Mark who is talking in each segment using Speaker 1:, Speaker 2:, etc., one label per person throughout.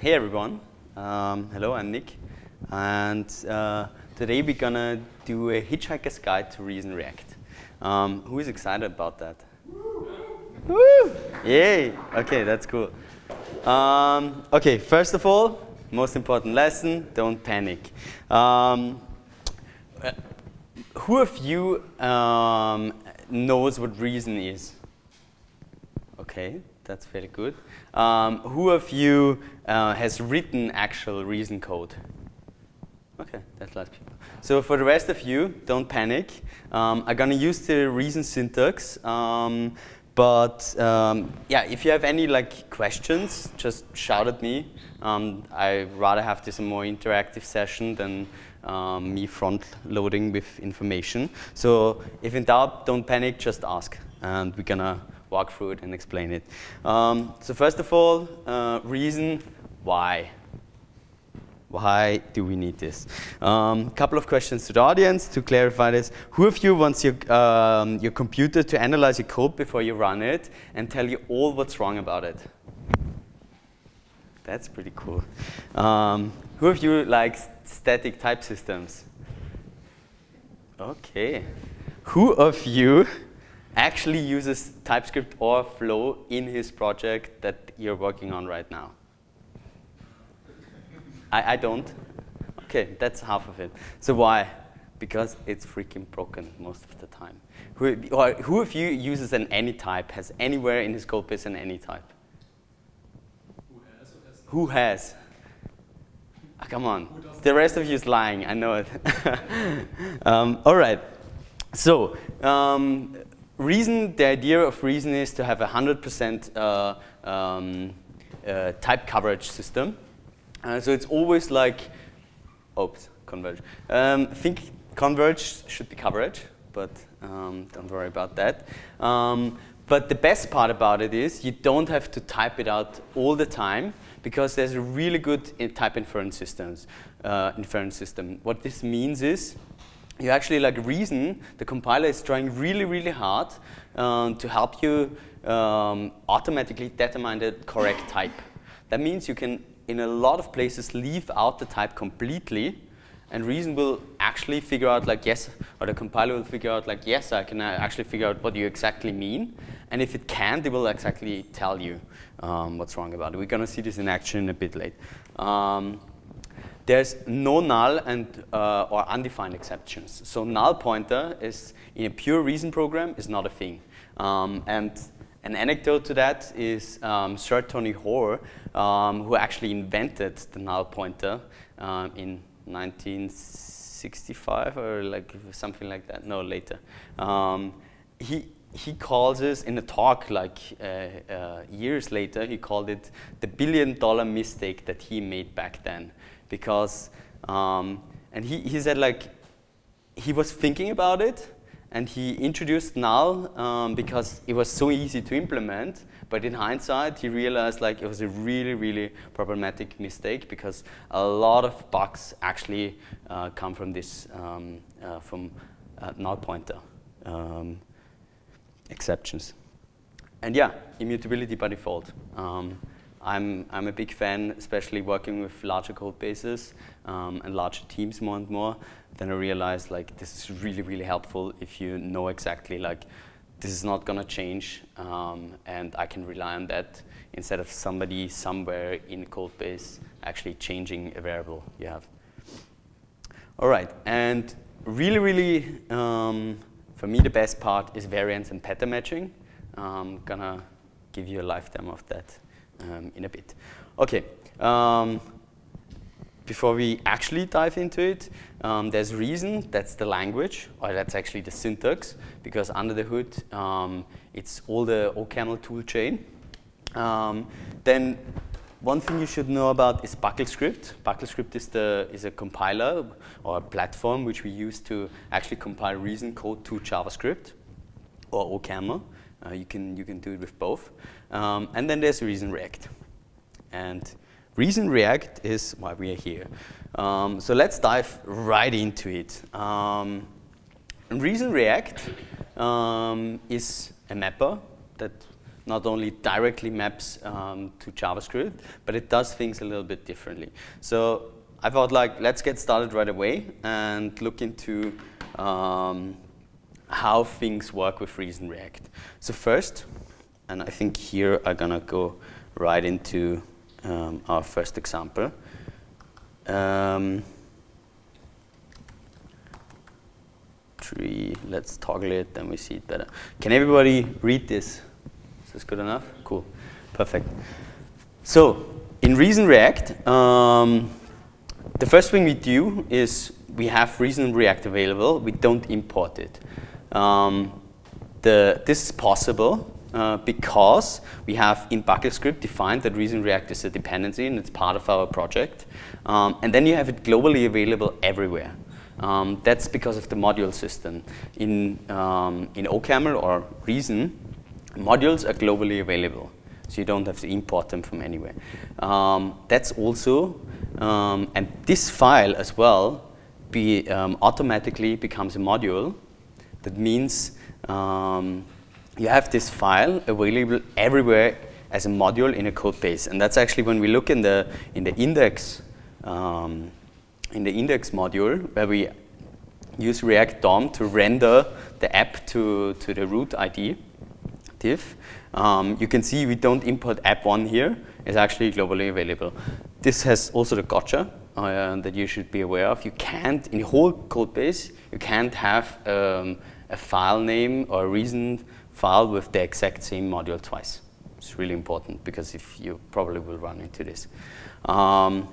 Speaker 1: Hey everyone, um, hello, I'm Nik, and uh, today we're gonna do a Hitchhiker's Guide to Reason React. Um, who is excited about that? Woo! Yay! Okay, that's cool. Um, okay, first of all, most important lesson: don't panic. Um, uh, who of you um, knows what reason is? Okay, that's very good. Um, who of you uh, has written actual reason code? Okay, that's last people. So for the rest of you, don't panic. Um, I'm gonna use the reason syntax. Um, but um, yeah, if you have any like questions, just shout at me. Um, I rather have this a more interactive session than um, me front loading with information. So if in doubt, don't panic, just ask, and we're gonna walk through it and explain it. Um, so first of all, uh, reason why. Why do we need this? A um, couple of questions to the audience to clarify this. Who of you wants your, um, your computer to analyze your code before you run it and tell you all what's wrong about it? That's pretty cool. Um, who of you likes static type systems? Okay. Who of you actually uses TypeScript or Flow in his project that you're working on right now? I, I don't? Okay, that's half of it. So why? Because it's freaking broken most of the time. Who, or who of you uses an any type, has anywhere in his code base an AnyType? Who has? Who has? Oh, come on. The rest of you is lying, I know it. um, all right. So, um, reason, the idea of reason is to have a 100% uh, um, uh, type coverage system. Uh, so it's always like, oops, converge. Um, think converge should be coverage, but um, don't worry about that. Um, but the best part about it is you don't have to type it out all the time because there's a really good type inference systems, uh, inference system. What this means is you actually like reason, the compiler is trying really, really hard um, to help you um, automatically determine the correct type. That means you can, in a lot of places, leave out the type completely, and reason will actually figure out like yes, or the compiler will figure out like yes, I can uh, actually figure out what you exactly mean. And if it can't, it will exactly tell you um, what's wrong about it. We're going to see this in action a bit late. Um, there's no null and uh, or undefined exceptions. So null pointer is in a pure reason program is not a thing. Um, and an anecdote to that is um, Sir Tony Hoare, um, who actually invented the null pointer um, in 1965 or like something like that. No, later. Um, he he calls this in a talk like uh, uh, years later. He called it the billion dollar mistake that he made back then because, um, and he, he said like, he was thinking about it and he introduced null um, because it was so easy to implement. But in hindsight, he realized like it was a really, really problematic mistake because a lot of bugs actually uh, come from this, um, uh, from uh, null pointer um, exceptions. And yeah, immutability by default. Um, I'm, I'm a big fan, especially working with larger code bases um, and larger teams more and more. Then I realized like this is really, really helpful if you know exactly like this is not going to change um, and I can rely on that instead of somebody somewhere in code base actually changing a variable you have. All right, and really, really, um, for me, the best part is variants and pattern matching. I'm gonna give you a live demo of that um, in a bit. Okay, um, before we actually dive into it, um, there's reason, that's the language, or that's actually the syntax, because under the hood, um, it's all the OCaml toolchain. Um, then one thing you should know about is BuckleScript. BuckleScript is, the, is a compiler or a platform which we use to actually compile reason code to JavaScript or OCaml. Uh, you, can, you can do it with both. Um, and then there's Reason React. And Reason React is why we are here. Um, so let's dive right into it. Um, Reason React um, is a mapper that not only directly maps um, to JavaScript, but it does things a little bit differently. So I thought like, let's get started right away and look into um, how things work with Reason React. So first, and I think here I'm gonna go right into um, our first example. Um, tree, let's toggle it, then we see it better. Can everybody read this? Is this good enough? Cool, perfect. So, in Reason React, um, the first thing we do is we have Reason React available, we don't import it. Um, the, this is possible uh, because we have in BuckleScript defined that Reason React is a dependency and it's part of our project. Um, and then you have it globally available everywhere. Um, that's because of the module system. In, um, in OCaml or Reason, modules are globally available. So you don't have to import them from anywhere. Um, that's also, um, and this file as well, be, um, automatically becomes a module. That means um, you have this file available everywhere as a module in a code base. And that's actually when we look in the, in the index um, in the index module where we use React DOM to render the app to, to the root ID div. Um, you can see we don't import app1 here. It's actually globally available. This has also the gotcha uh, that you should be aware of. You can't, in the whole code base, you can't have um, a file name or a reason file with the exact same module twice. It's really important because if you probably will run into this. Um,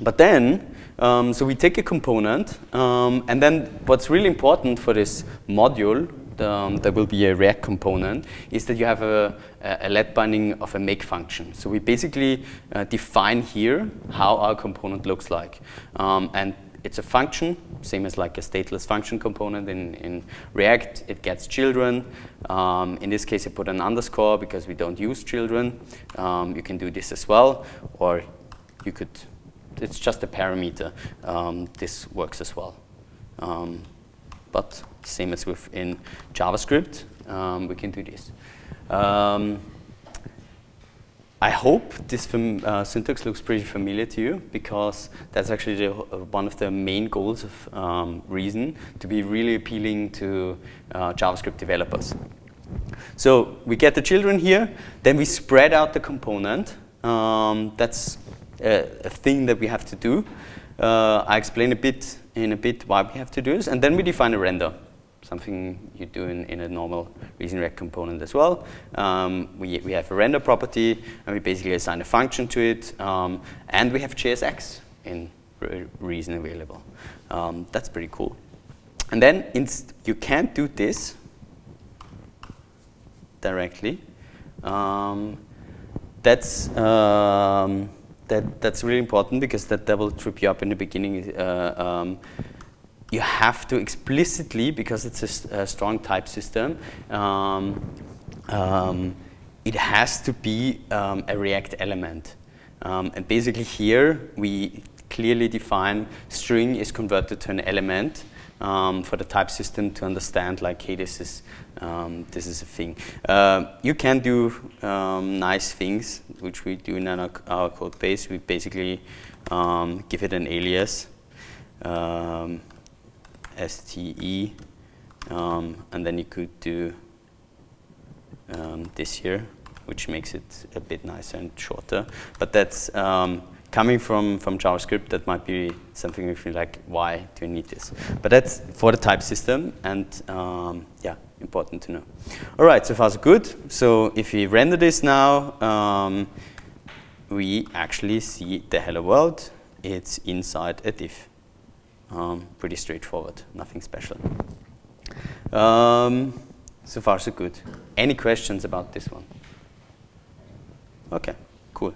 Speaker 1: but then, um, so we take a component, um, and then what's really important for this module, um, that will be a React component, is that you have a, a let binding of a make function. So we basically uh, define here how our component looks like. Um, and it's a function, same as like a stateless function component in, in React. It gets children. Um, in this case, I put an underscore because we don't use children. Um, you can do this as well, or you could it's just a parameter. Um, this works as well. Um, but same as with in JavaScript, um, we can do this. Um, I hope this uh, syntax looks pretty familiar to you because that's actually the, uh, one of the main goals of um, Reason, to be really appealing to uh, JavaScript developers. So we get the children here, then we spread out the component. Um, that's a, a, thing that we have to do. Uh, I explain a bit in a bit why we have to do this, and then we define a render, something you do in, in a normal Reason React component as well. Um, we, we have a render property, and we basically assign a function to it, um, and we have JSX in re Reason available. Um, that's pretty cool. And then you can't do this directly. Um, that's um, that, that's really important because that, that will trip you up in the beginning. Uh, um, you have to explicitly, because it's a, a strong type system, um, um, it has to be um, a React element. Um, and basically here, we clearly define string is converted to an element um, for the type system to understand like, hey, this is, um, this is a thing. Uh, you can do nice things, which we do in our, our code base. We basically give it an alias, STE, um, and then you could do this here, which makes it a bit nicer and shorter. But that's coming from, from JavaScript, that might be something if you feel like, why do you need this? But that's for the type system, and um, yeah, important to know. All right, so far so good. So if we render this now, um, we actually see the hello world. It's inside a div. Um, pretty straightforward, nothing special. Um, so far so good. Any questions about this one? Okay, cool.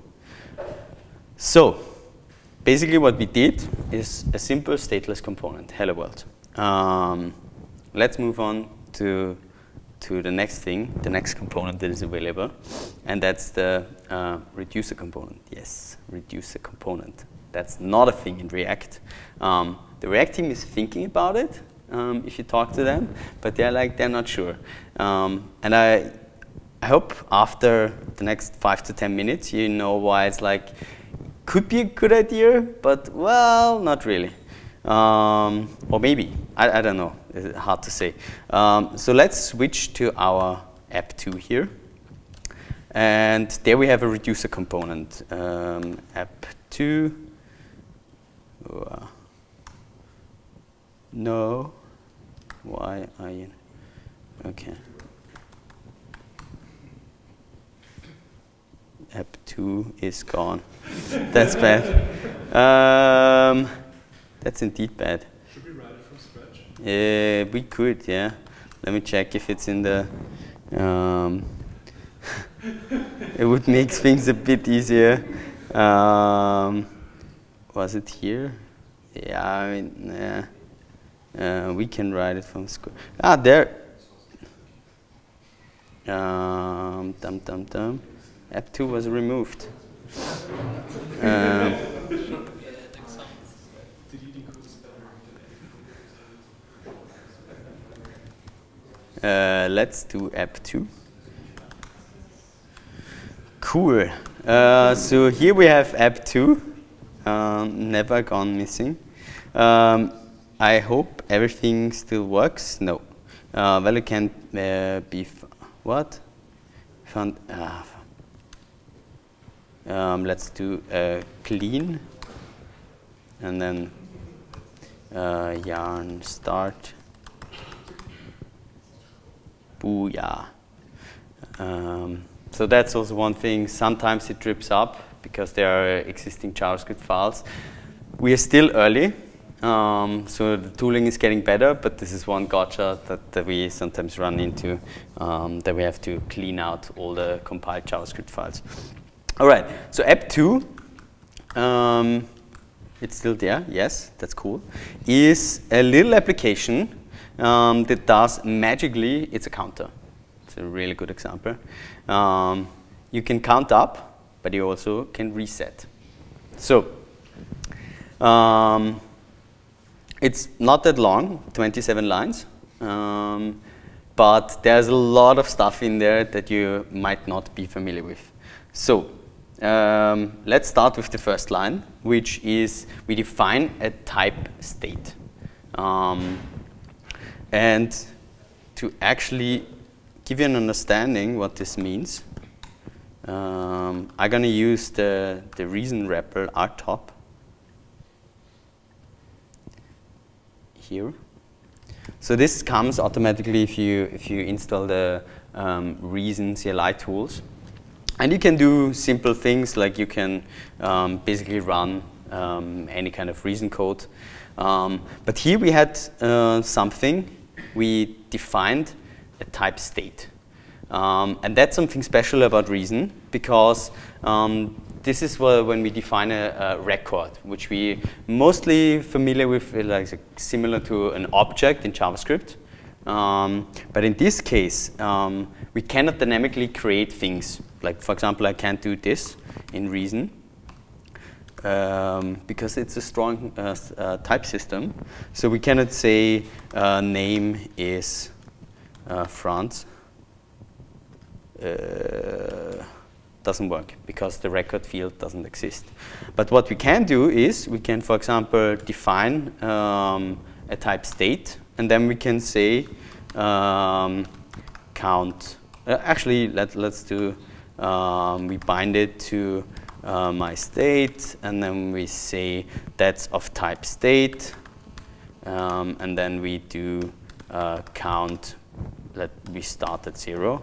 Speaker 1: So basically what we did is a simple stateless component, hello world. Um, let's move on to, to the next thing, the next component that is available, and that's the uh, reducer component. Yes, reducer component. That's not a thing in React. Um, the React team is thinking about it, um, if you talk to them, but they're like, they're not sure. Um, and I, I hope after the next five to 10 minutes, you know why it's like, could be a good idea, but well, not really. Um, or maybe, I, I, don't know, it's hard to say. Um, so let's switch to our app 2 here. And there we have a reducer component, um, app 2. Uh, no, why are you, okay. app 2 is gone. that's bad. Um, that's indeed bad.
Speaker 2: Should we write it from scratch?
Speaker 1: Yeah, we could, yeah. Let me check if it's in the... Um, it would make things a bit easier. Um, was it here? Yeah, I mean, yeah. Uh, we can write it from scratch. Ah, there. Um, dum dum dum. App 2 was removed. um, uh, let's do app 2. Cool. Uh, so here we have app 2, um, never gone missing. Um, I hope everything still works. No. Uh, well, it can uh, be, what? Found, uh, um, let's do a clean and then uh, yarn start. Booyah. Um, so that's also one thing. Sometimes it trips up because there are existing JavaScript files. We are still early, um, so the tooling is getting better, but this is one gotcha that, that we sometimes run into, um, that we have to clean out all the compiled JavaScript files. All right, so app 2, um, it's still there, yes, that's cool, is a little application um, that does magically, it's a counter. It's a really good example. Um, you can count up, but you also can reset. So, um, it's not that long, 27 lines, um, but there's a lot of stuff in there that you might not be familiar with. So, um, let's start with the first line, which is we define a type state. Um, and to actually give you an understanding what this means, um, I'm going to use the, the reason REPL rtop here. So this comes automatically if you, if you install the um, Reason CLI tools. And you can do simple things like you can um, basically run um, any kind of reason code. Um, but here we had uh, something. We defined a type state. Um, and that's something special about reason because um, this is where, when we define a, a, record, which we mostly familiar with, like similar to an object in JavaScript. Um, but in this case, um, we cannot dynamically create things. Like, for example, I can't do this in Reason um, because it's a strong uh, uh, type system. So we cannot say uh, name is uh, France. Doesn't work because the record field doesn't exist. But what we can do is we can, for example, define um, a type state and then we can say um, count. Uh, actually, let, let's do, um, we bind it to uh, my state, and then we say that's of type state, um, and then we do uh, count, let we start at zero.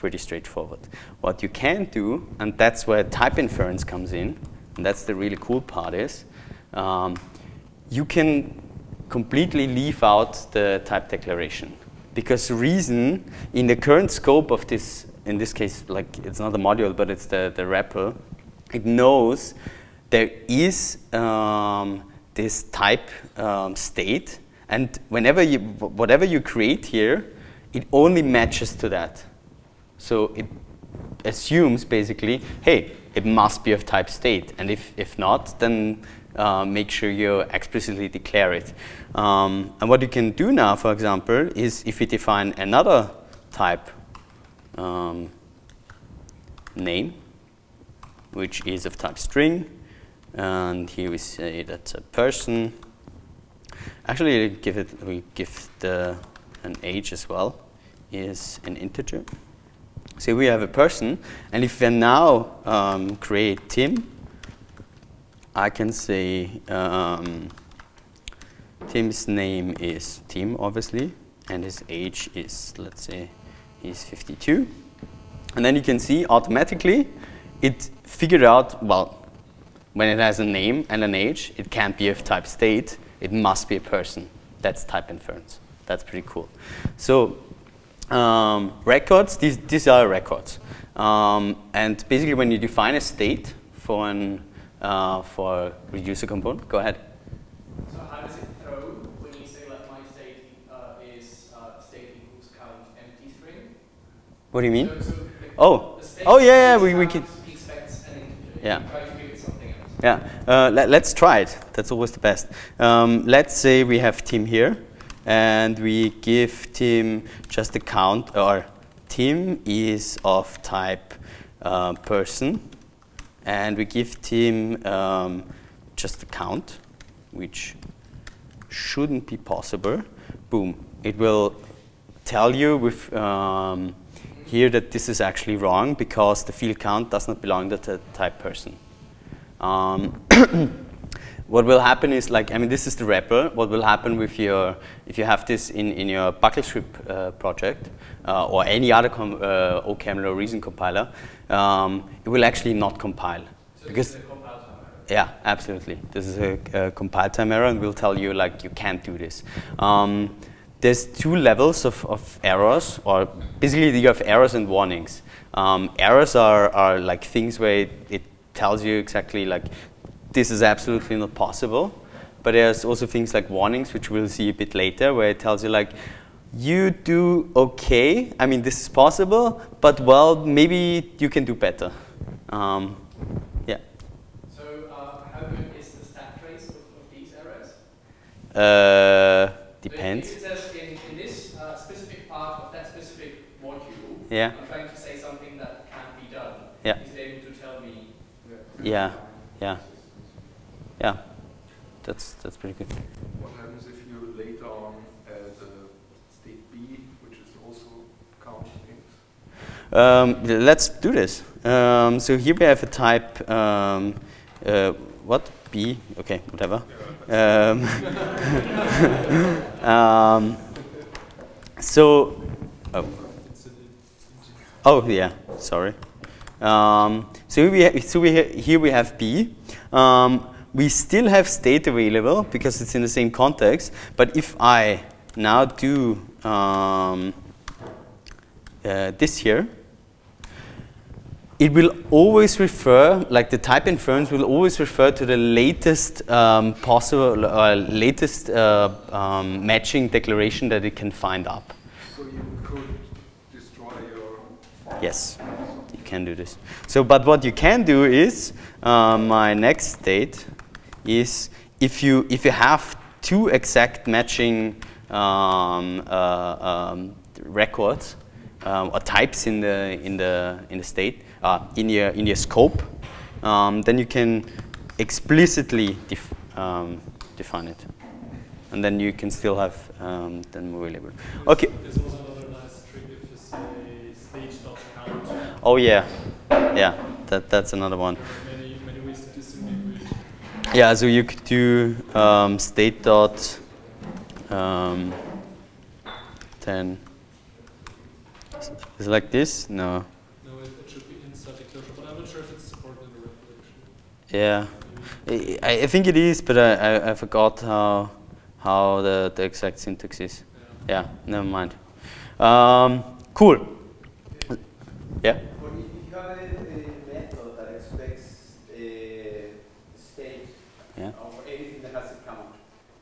Speaker 1: Pretty straightforward. What you can do, and that's where type inference comes in, and that's the really cool part is, um, you can completely leave out the type declaration. Because reason, in the current scope of this, in this case, like it's not a module, but it's the, the REPL, it knows there is um, this type um, state, and whenever you, whatever you create here, it only matches to that. So it assumes basically, hey, it must be of type state, and if, if not, then uh, make sure you explicitly declare it. Um, and what you can do now, for example, is if we define another type um, name, which is of type string. And here we say that's a person. Actually, give it, we give the, an age as well, is an integer. So we have a person, and if we now um, create Tim, I can say um, Tim's name is Tim, obviously, and his age is, let's say, he's 52. And then you can see automatically it figured out, well, when it has a name and an age, it can't be of type state, it must be a person. That's type inference. That's pretty cool. So um, records, these, these are records. Um, and basically when you define a state for an uh, for a reducer component, go ahead.
Speaker 2: So how does it throw when you say like my state uh, is uh, state equals count empty string?
Speaker 1: What do you mean?
Speaker 2: So, so
Speaker 1: Oh. Oh, yeah, yeah, we- we can-
Speaker 2: expects an integer.
Speaker 1: Yeah.
Speaker 2: You try to give it something else.
Speaker 1: Yeah, uh, let, us try it. That's always the best. Um, let's say we have Tim here, and we give Tim just a count, or Tim is of type uh, person, and we give Tim um, just a count, which shouldn't be possible. Boom, it will tell you with um, here that this is actually wrong because the field count does not belong to the type person. Um, what will happen is like, I mean, this is the REPL. What will happen with your, if you have this in, in your Bucklescript uh, project uh, or any other com, uh, OCaml or Reason compiler, um, it will actually not compile.
Speaker 2: So
Speaker 1: because
Speaker 2: it's a compile time error.
Speaker 1: yeah, absolutely. This is a, a compile time error, and we'll tell you like you can't do this. Um, there's two levels of, of errors, or basically you have errors and warnings. Um, errors are, are like things where it, it tells you exactly like this is absolutely not possible. But there's also things like warnings, which we'll see a bit later, where it tells you like you do okay. I mean, this is possible, but well, maybe you can do better. Um, yeah.
Speaker 2: So uh, how good is the stack trace of, of these errors?
Speaker 1: Uh, depends.
Speaker 2: If it says in, in this uh, specific part of that specific module,
Speaker 1: Yeah.
Speaker 2: I'm trying to say something that can't be done.
Speaker 1: Yeah.
Speaker 2: Is it able to tell me?
Speaker 1: Yeah, yeah, yeah. That's that's pretty good.
Speaker 3: What happens if you later on add a state B, which is also counting things?
Speaker 1: Um, let's do this. Um, so here we have a type. Um, uh, what B? Okay, whatever. Um, um, so, oh. oh yeah, sorry. Um, so we ha- so we ha- here we have B. Um, we still have state available because it's in the same context. But if I now do um, uh, this here, it will always refer, like the type inference will always refer to the latest um, possible, uh, latest uh, um, matching declaration that it can find up.
Speaker 3: So you could destroy your.
Speaker 1: Yes, you can do this. So, but what you can do is, uh, my next state is if you if you have two exact matching um, uh, um, records um, or types in the in the in the state uh, in your in your scope, um, then you can explicitly def um, define it, and then you can still have um, the label. Okay.
Speaker 4: There's also another nice trick if you say
Speaker 1: Oh yeah, yeah. That that's another one. Yeah, so you could do um, state dot um, then is it like this? No.
Speaker 4: No, it, it should be inside the closure, but I'm not sure if it's supported in the REPL.
Speaker 1: Yeah, I, I think it is, but I, I, I forgot how how the, the exact syntax is.
Speaker 4: Yeah.
Speaker 1: Yeah, never mind. Um, cool. Yeah.
Speaker 5: But if you have a, a method that expects a state
Speaker 1: Yeah.
Speaker 5: of anything that has a count,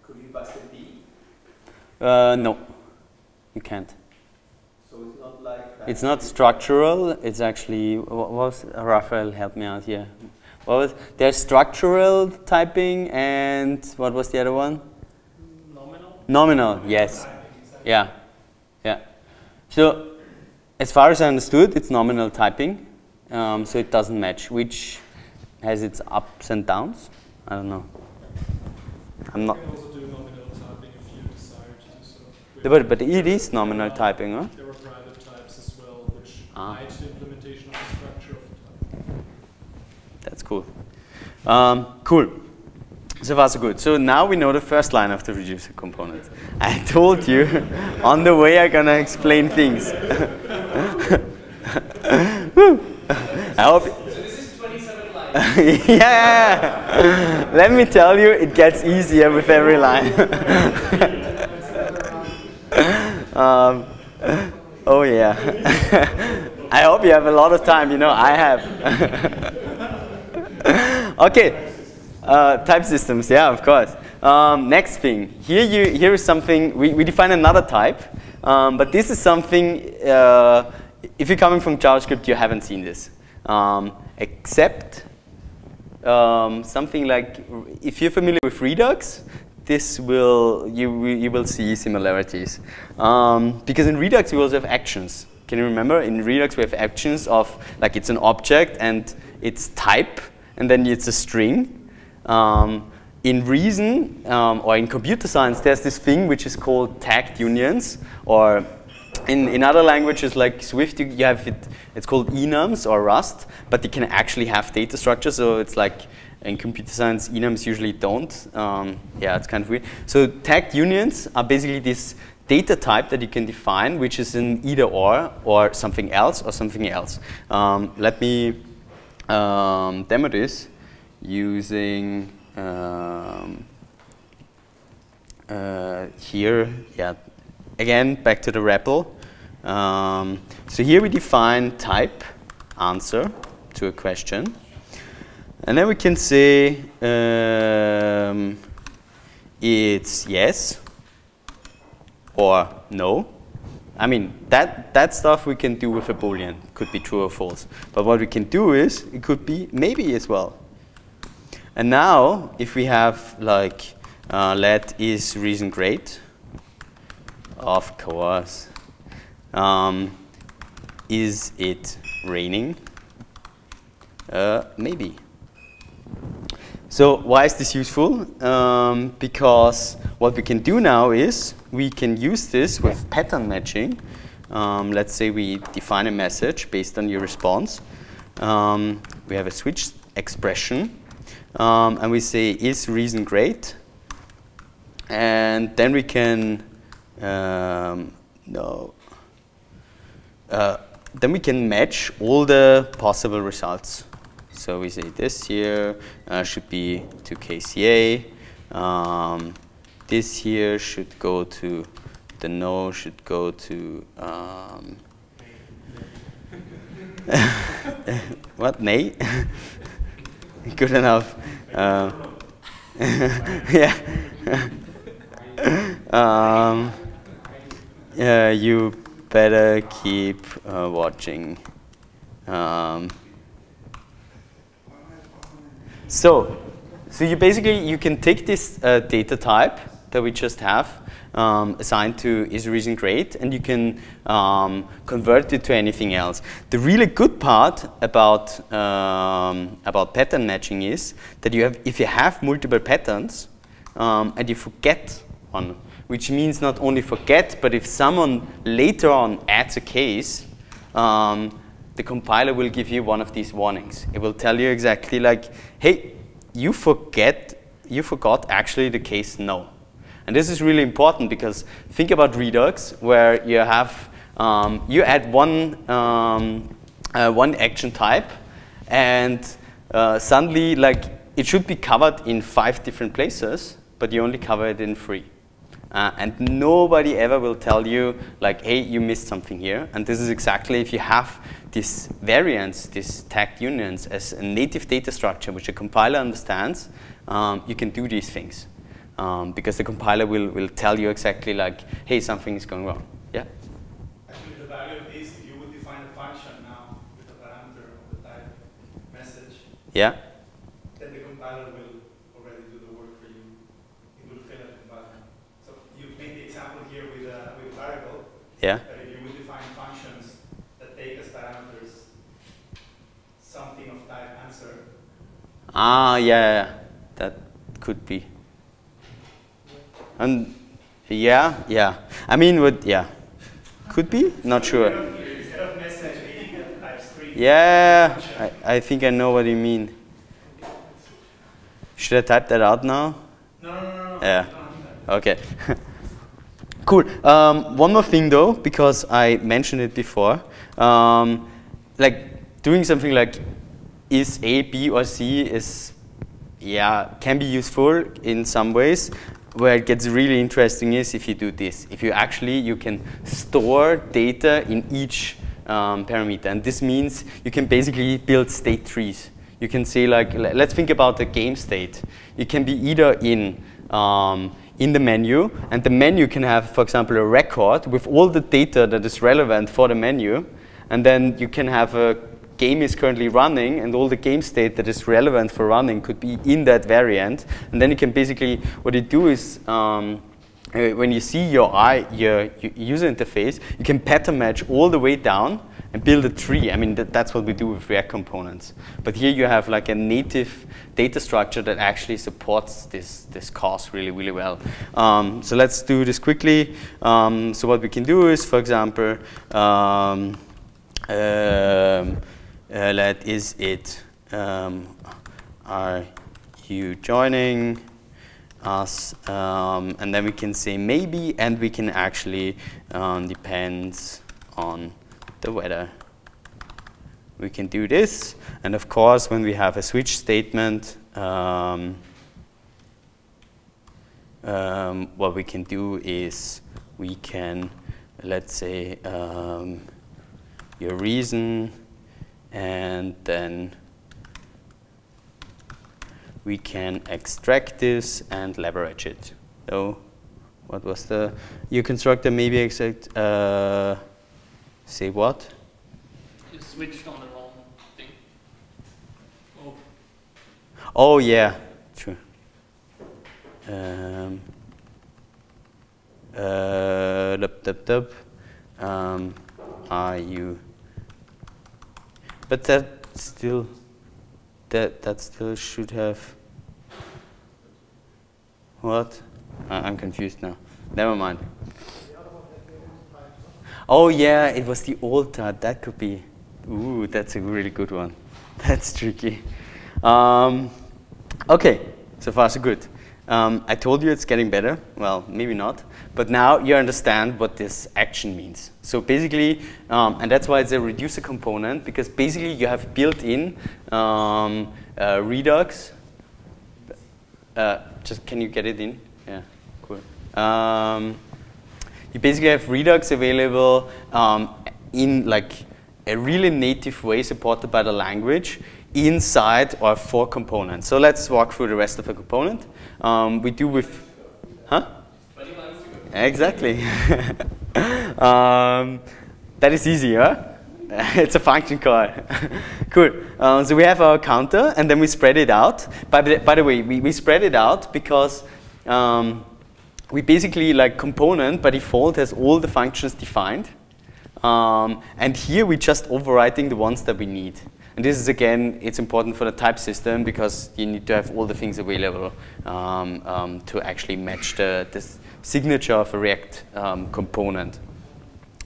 Speaker 5: could you pass a B?
Speaker 1: Uh, no, you can't.
Speaker 5: So it's not like that.
Speaker 1: It's not structural. It's actually what was Raphael help me out here. What was there's structural typing and what was the other one?
Speaker 4: Nominal?
Speaker 1: Nominal. Yes. Yeah. Yeah. So as far as I understood, it's nominal typing, um, so it doesn't match, which has its ups and downs. I don't know. I'm not.
Speaker 4: You can also do nominal typing if you desire to do so. We
Speaker 1: But, but it is nominal typing, huh?
Speaker 4: There were private types as well, which
Speaker 1: Ah.
Speaker 4: hide the implementation of the structure of the type.
Speaker 1: That's cool. Um, cool. So far, so good. So now we know the first line of the reducer component. I told you on the way I'm gonna explain things. Woo. I hope.
Speaker 2: So this is 27 lines.
Speaker 1: yeah. Let me tell you, it gets easier with every line. Um, oh yeah. I hope you have a lot of time. You know, I have. okay. Uh, type systems, yeah, of course. Um, next thing, here you here is something we, we define another type, um, but this is something. Uh, if you're coming from JavaScript, you haven't seen this, um, except um, something like if you're familiar with Redux, this will you you will see similarities um, because in Redux we also have actions. Can you remember? In Redux we have actions of like it's an object and it's type and then it's a string. Um, in Reason um, or in computer science, there's this thing which is called tagged unions, or in, in other languages like Swift, you, you have it, it's called enums or Rust, but they can actually have data structures, so it's like in computer science, enums usually don't. Um, yeah, it's kind of weird. So tagged unions are basically this data type that you can define, which is an either or, or something else, or something else. Um, let me um, demo this using um, uh, here, yeah, again, back to the REPL. Um, so here we define type answer to a question. And then we can say um, it's yes or no. I mean, that, that stuff we can do with a boolean. Could be true or false. But what we can do is, it could be maybe as well. And now, if we have like, uh, let is reason great, of course. Um, is it raining? Uh, maybe. So why is this useful? Um, because what we can do now is we can use this with pattern matching. Um, let's say we define a message based on your response. Um, we have a switch expression, um, and we say is reason great, and then we can um, no. Uh, then we can match all the possible results. So we say this here uh, should be to KCA. Um, this here should go to the no should go to um, what nay? Good enough. Uh, yeah. um, yeah, you better keep uh, watching. Um, so, so you basically you can take this uh, data type that we just have um, assigned to is reason great, and you can um, convert it to anything else. The really good part about um, about pattern matching is that you have if you have multiple patterns um, and you forget one, which means not only forget, but if someone later on adds a case, um, the compiler will give you one of these warnings. It will tell you exactly like, hey, you forget, you forgot actually the case no. And this is really important because think about Redux, where you have um, you add one um, uh, one action type, and uh, suddenly like it should be covered in five different places, but you only cover it in three. Uh, and nobody ever will tell you like, hey, you missed something here. And this is exactly if you have these variants, these tagged unions as a native data structure which a compiler understands, um, you can do these things. Um, because the compiler will, will tell you exactly like, hey, something is going wrong. Yeah?
Speaker 6: Actually, the value of this, if you would define a function now with a parameter of the type message,
Speaker 1: Yeah?
Speaker 6: Yeah. Uh, you would define functions that take as parameters something of type answer. Ah,
Speaker 1: yeah, yeah. that could be. And yeah, yeah. I mean, would yeah, could be. Not sure. Yeah, I, I think I know what you mean. Should I type that out now?
Speaker 6: No, no, no. no
Speaker 1: yeah. Okay. cool. Um, one more thing though, because I mentioned it before. Um, like doing something like is A, B, or C is, yeah, can be useful in some ways. Where it gets really interesting is if you do this. If you actually, you can store data in each um, parameter. And this means you can basically build state trees. You can say like, let's think about the game state. It can be either in, um, in the menu, and the menu can have, for example, a record with all the data that is relevant for the menu, and then you can have a game is currently running, and all the game state that is relevant for running could be in that variant, and then you can basically, what you do is, um, uh, when you see your eye, your, user interface, you can pattern match all the way down and build a tree. I mean, that, that's what we do with React components. But here you have like a native data structure that actually supports this, this course really, really well. Um, so let's do this quickly. Um, so what we can do is, for example, um, um, uh, let is it, um, are you joining? us, um, and then we can say maybe, and we can actually um, depends on the weather. We can do this, and of course, when we have a switch statement, um, um, what we can do is we can, let's say, um, your reason, and then we can extract this and leverage it. So what was the, you constructor maybe exact, uh, say what?
Speaker 4: You switched on the wrong thing. Oh,
Speaker 1: Oh yeah, true. Um, uh, dup, dup, dup. Um, are you? But that still, that that still should have. What? I- I'm confused now. Never mind. Oh yeah, it was the old type. That could be. Ooh, that's a really good one. That's tricky. Um, okay, so far so good. Um, I told you it's getting better. Well, maybe not. But now you understand what this action means. So basically, um, and that's why it's a reducer component, because basically you have built in um, uh, Redux. Uh, just can you get it in? Yeah, cool. You basically have Redux available um, in like a really native way supported by the language inside our four components. So let's walk through the rest of the component. Um, we do with, huh? Exactly. um, that is easy, huh? it's a function call. cool. Um, so we have our counter, and then we spread it out. By the, by the way, we, we spread it out because um, we basically like component by default has all the functions defined. Um, and here we're just overwriting the ones that we need. And this is again, it's important for the type system because you need to have all the things available um, um, to actually match the, the signature of a React um, component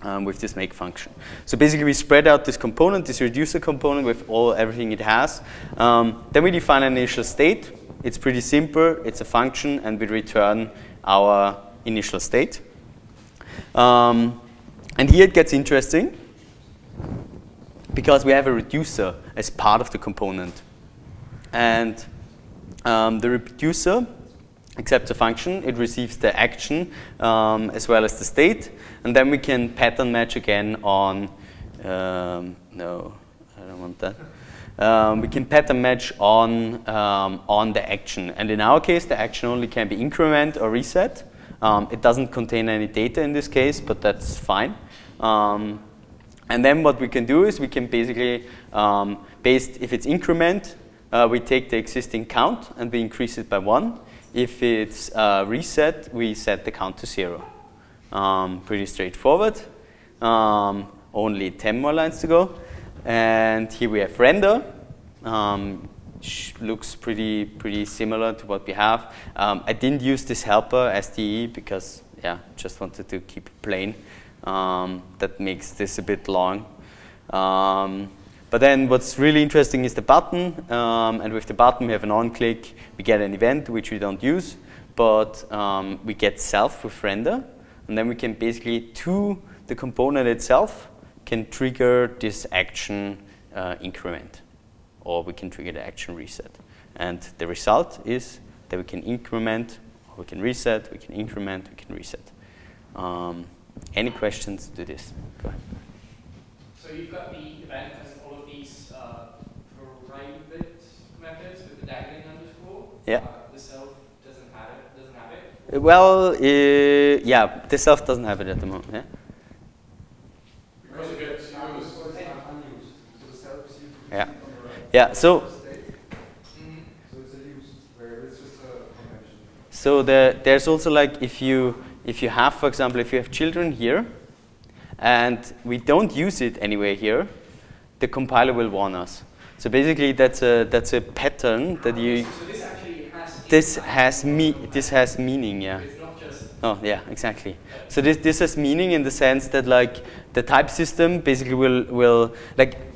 Speaker 1: um, with this make function. So basically we spread out this component, this reducer component with all everything it has. Um, then we define an initial state. It's pretty simple. It's a function, and we return our initial state. Um, and here it gets interesting because we have a reducer as part of the component. And um, the reducer accepts a function, it receives the action um, as well as the state, and then we can pattern match again on, um, no, I don't want that. Um, we can pattern match on, um, on the action. And in our case, the action only can be increment or reset. Um, it doesn't contain any data in this case, but that's fine. Um, and then what we can do is we can basically, um, based if it's increment, uh, we take the existing count and we increase it by one. If it's uh, reset, we set the count to zero. Um, pretty straightforward. Only 10 more lines to go. And here we have render. Um, looks pretty pretty similar to what we have. Um, I didn't use this helper SDE because yeah, just wanted to keep it plain. Um, that makes this a bit long. Um, but then what's really interesting is the button, um, and with the button we have an on-click, we get an event which we don't use, but um, we get self with render, and then we can basically, to the component itself, can trigger this action uh, increment, or we can trigger the action reset. And the result is that we can increment, or we can reset, we can increment, we can reset. Um, any questions to this? Go ahead.
Speaker 2: So you've got the event and all of these uh, private methods with the dangling underscore.
Speaker 1: Yeah.
Speaker 2: Uh, the self doesn't have it. Doesn't have it.
Speaker 1: Well, uh, yeah, the self doesn't have it at the moment. Yeah.
Speaker 3: Because it gets used, unused, so the self is used.
Speaker 1: Yeah. Yeah. So.
Speaker 3: So it's a used variable, it's just a convention.
Speaker 1: so the, there's also like if you if you have, for example, if you have children here, and we don't use it anywhere here, the compiler will warn us. So basically, that's a that's a pattern that you.
Speaker 2: So this actually has.
Speaker 1: This has me. This has meaning. Yeah.
Speaker 2: It's not just.
Speaker 1: Oh yeah, exactly. So this this has meaning in the sense that like the type system basically will will like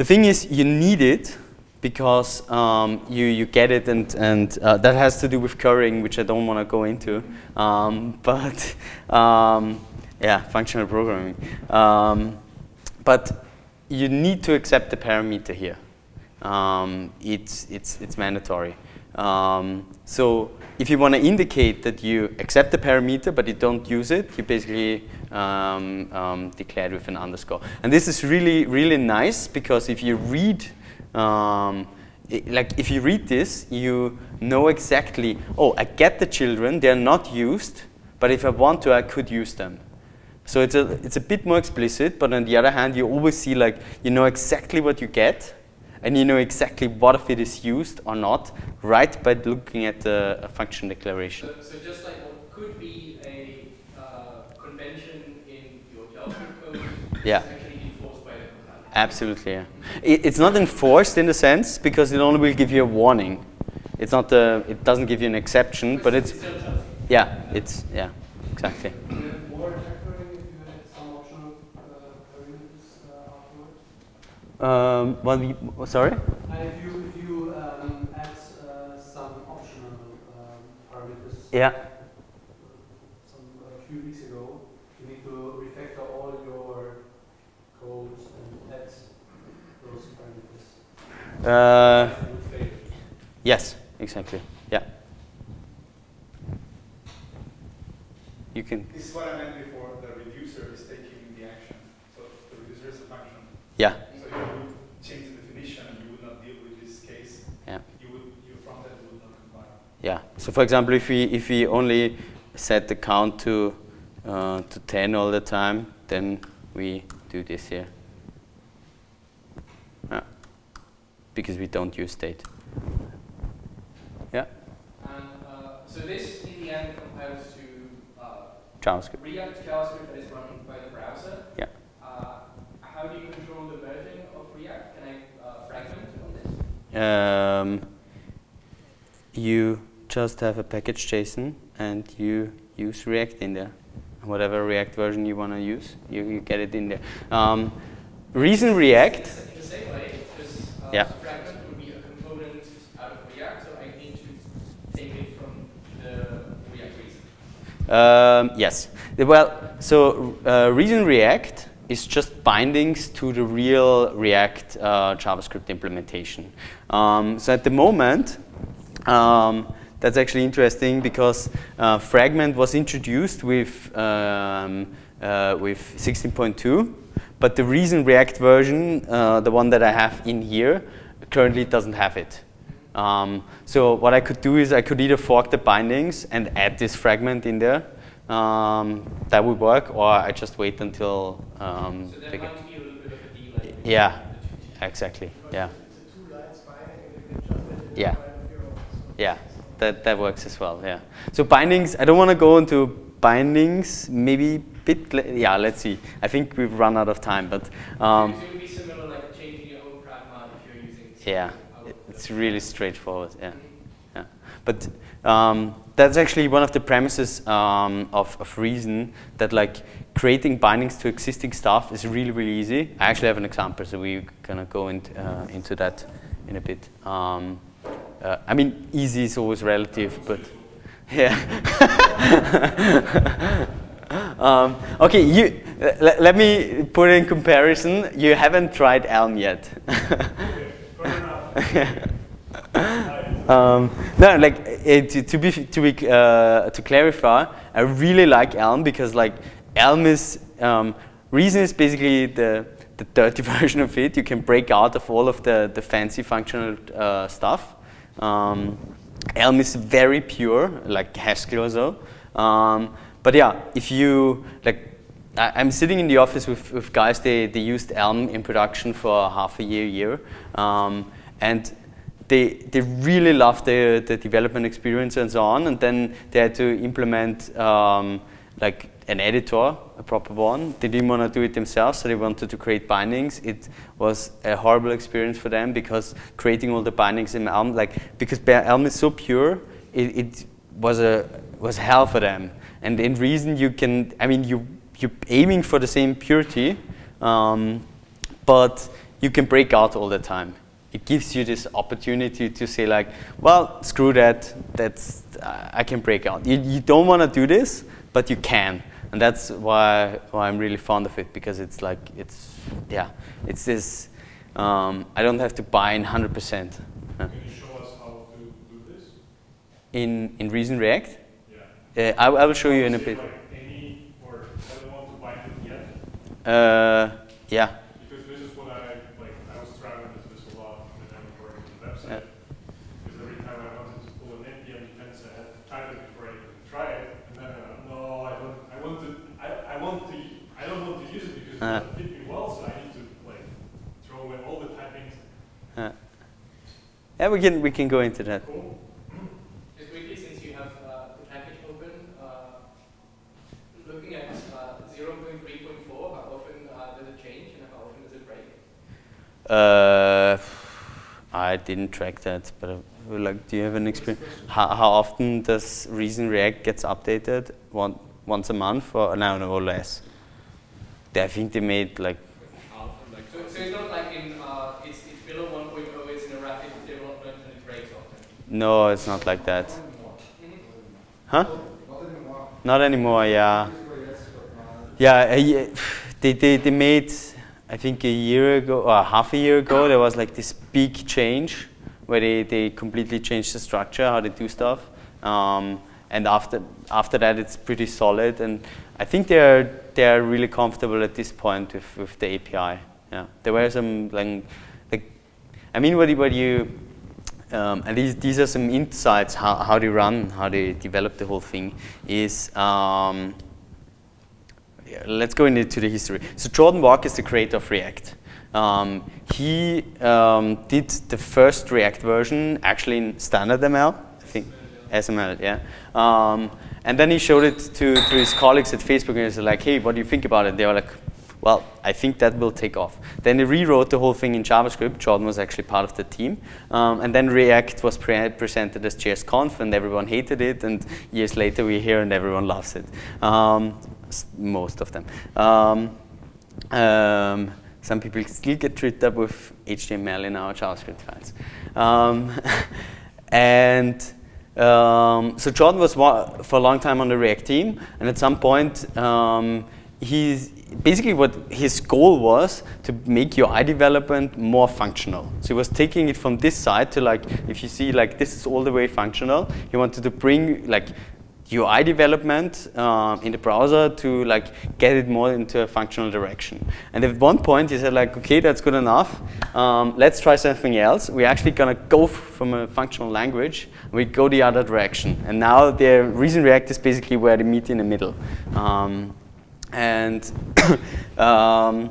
Speaker 1: the thing is you need it because um, you you get it and and uh, that has to do with currying, which I don't want to go into. Um, but um, yeah, functional programming. Um, but you need to accept the parameter here. Um, it's it's it's mandatory. So if you want to indicate that you accept the parameter but you don't use it, you basically um, um, declare it with an underscore. And this is really, really nice because if you read, um, i- like if you read this, you know exactly, oh, I get the children, they're not used, but if I want to, I could use them. So it's a, it's a bit more explicit, but on the other hand, you always see like, you know exactly what you get, and you know exactly what if it is used or not, right by looking at the a function declaration.
Speaker 2: So, so just like what could be a uh, convention in your JavaScript code
Speaker 1: Yeah.
Speaker 2: is actually enforced by the compiler.
Speaker 1: Absolutely, yeah. It, it's not enforced in the sense because it only will give you a warning. It's not a, it doesn't give you an exception, but it's,
Speaker 2: still
Speaker 1: yeah, it's, yeah, exactly.
Speaker 4: Do you have more refactoring if you had some optional uh, parameters uh, afterwards?
Speaker 1: Um, well, we, sorry?
Speaker 4: And if you, if you um, add uh, some optional um, parameters,
Speaker 1: Yeah.
Speaker 4: some a few weeks ago, you need to refactor all your codes and add those parameters.
Speaker 1: Uh,
Speaker 4: It would fail.
Speaker 1: yes, exactly, yeah. You can,
Speaker 6: This is what I meant before, the reducer is taking the action. So the reducer is a function.
Speaker 1: yeah,
Speaker 6: So if you would change the definition, you would not deal with this case.
Speaker 1: Yeah.
Speaker 6: You would, your front end would not compile.
Speaker 1: yeah. So for example, if we, if we only set the count to, uh, to 10 all the time, then we do this here. Yeah. Because we don't use state. Yeah,
Speaker 2: And uh, so this, in the end, compiles to uh,
Speaker 1: JavaScript.
Speaker 2: React JavaScript that is run by the browser.
Speaker 1: Yeah.
Speaker 2: Uh, how do you control the version of React? Can I uh, fragment on this?
Speaker 1: Um, you just have a package JSON and you use React in there. Whatever React version you want to use, you, you get it in there. Um, reason React,
Speaker 2: in the same way, because uh,
Speaker 1: Yeah.
Speaker 2: fragment would be a component out of React, so I need to take it from the React reason.
Speaker 1: um, yes. Well, so uh, reason React is just bindings to the real React uh, JavaScript implementation. Um, so at the moment, um, that's actually interesting because uh, Fragment was introduced with um, uh, with 16.2, but the Reason React version, uh, the one that I have in here, currently doesn't have it. Um, so what I could do is I could either fork the bindings and add this fragment in there. Um, that would work, or I just wait until um,
Speaker 2: So there
Speaker 1: they get-
Speaker 2: might be a little bit of a delay.
Speaker 1: Yeah, exactly. Yeah, Yeah. yeah, that that works as well. Yeah. So bindings, I don't want to go into bindings. Maybe a bit. Yeah, let's see. I think we've run out of time, but um,
Speaker 2: so it would be similar like changing your own pragma if you're using
Speaker 1: yeah, it's it's really straightforward. Yeah, yeah. But um, that's actually one of the premises um, of, of Reason that like creating bindings to existing stuff is really really easy. I actually have an example, so we're gonna go into uh, into that in a bit. Um, uh, I mean, easy is always relative, but yeah. um, okay, you. Let me put in comparison. You haven't tried Elm yet. um, no, like uh, to, to be to be uh, to clarify, I really like Elm because like Elm is um, Reason is basically the the dirty version of it. You can break out of all of the the fancy functional uh, stuff. Um, Elm is very pure, like Haskell or so. Um, but yeah, if you like, I, am sitting in the office with, with guys. They they used Elm in production for half a year, year, um, and they they really loved the the development experience and so on. And then they had to implement um, like an editor, a proper one. They didn't want to do it themselves, so they wanted to create bindings. It was a horrible experience for them because creating all the bindings in Elm, like because Elm is so pure, it, it was a was hell for them. And in Reason, you can, I mean, you you're aiming for the same purity, um, but you can break out all the time. It gives you this opportunity to say like, well, screw that. That's I can break out. You, you don't want to do this, but you can and that's why why I'm really fond of it because it's like it's yeah it's this um, I don't have to buy in 100 percent.
Speaker 6: Can you show us how to do this?
Speaker 1: In in Reason React?
Speaker 6: Yeah.
Speaker 1: Uh, I, I will show you in a bit.
Speaker 6: Like any or I don't want to bind it yet.
Speaker 1: Uh, yeah.
Speaker 6: Because this is what I like. I was struggling with this a lot when I was working on the website. Because every time I wanted to pull an NPM defense, I had to type it before I could try it, and then I thought, no, I don't. I want to. I, I want to. I don't want to use it because it
Speaker 1: Uh.
Speaker 6: doesn't fit me well. So I need to like throw away all the typings.
Speaker 1: Uh, yeah, we can we can go into that.
Speaker 6: Cool.
Speaker 2: Just quickly, since you have uh, the package open, uh, looking at uh, 0.3.4, how often uh, does it change and how often does it break?
Speaker 1: Uh, I didn't track that, but uh, like, do you have an experience? How, how often does Reason React gets updated? One, once a month or no, no, or less? They, I think they made like
Speaker 2: So, so it's not like in, uh, it's, it's below 1.0, it's in a rapid development and it breaks often.
Speaker 1: no, it's not like that. Huh? Not anymore. Yeah. Yeah. a They, they they made I think a year ago or half a year ago there was like this big change where they, they completely changed the structure how they do stuff. Um, and after after that it's pretty solid and I think they're they're really comfortable at this point with, with the API. Yeah. There were some like like I mean what what you um, and these, these are some insights how, how they run, how they develop the whole thing is, um, let's go into the history. So Jordan Walke is the creator of React. Um, he um, did the first React version actually in standard ML, I think, SML, yeah. And then he showed it to, to his colleagues at Facebook and he was like, hey, what do you think about it? And They were like, well, I think that will take off. Then he rewrote the whole thing in JavaScript. Jordan was actually part of the team. Um, and then React was pre presented as JSConf, and everyone hated it. And years later, we're here and everyone loves it. Um, most of them. Um, um, some people still get tripped up with HTML in our JavaScript files. Um, and um, so Jordan was wa- for a long time on the React team, and at some point, um, he's basically what his goal was to make your UI development more functional. So he was taking it from this side to like, if you see like this is all the way functional, he wanted to bring like UI development um, in the browser to like get it more into a functional direction. And at one point he said like, okay, that's good enough. Um, let's try something else. We're actually gonna go from a functional language. We go the other direction. And now the Reason React is basically where they meet in the middle. Um, and um,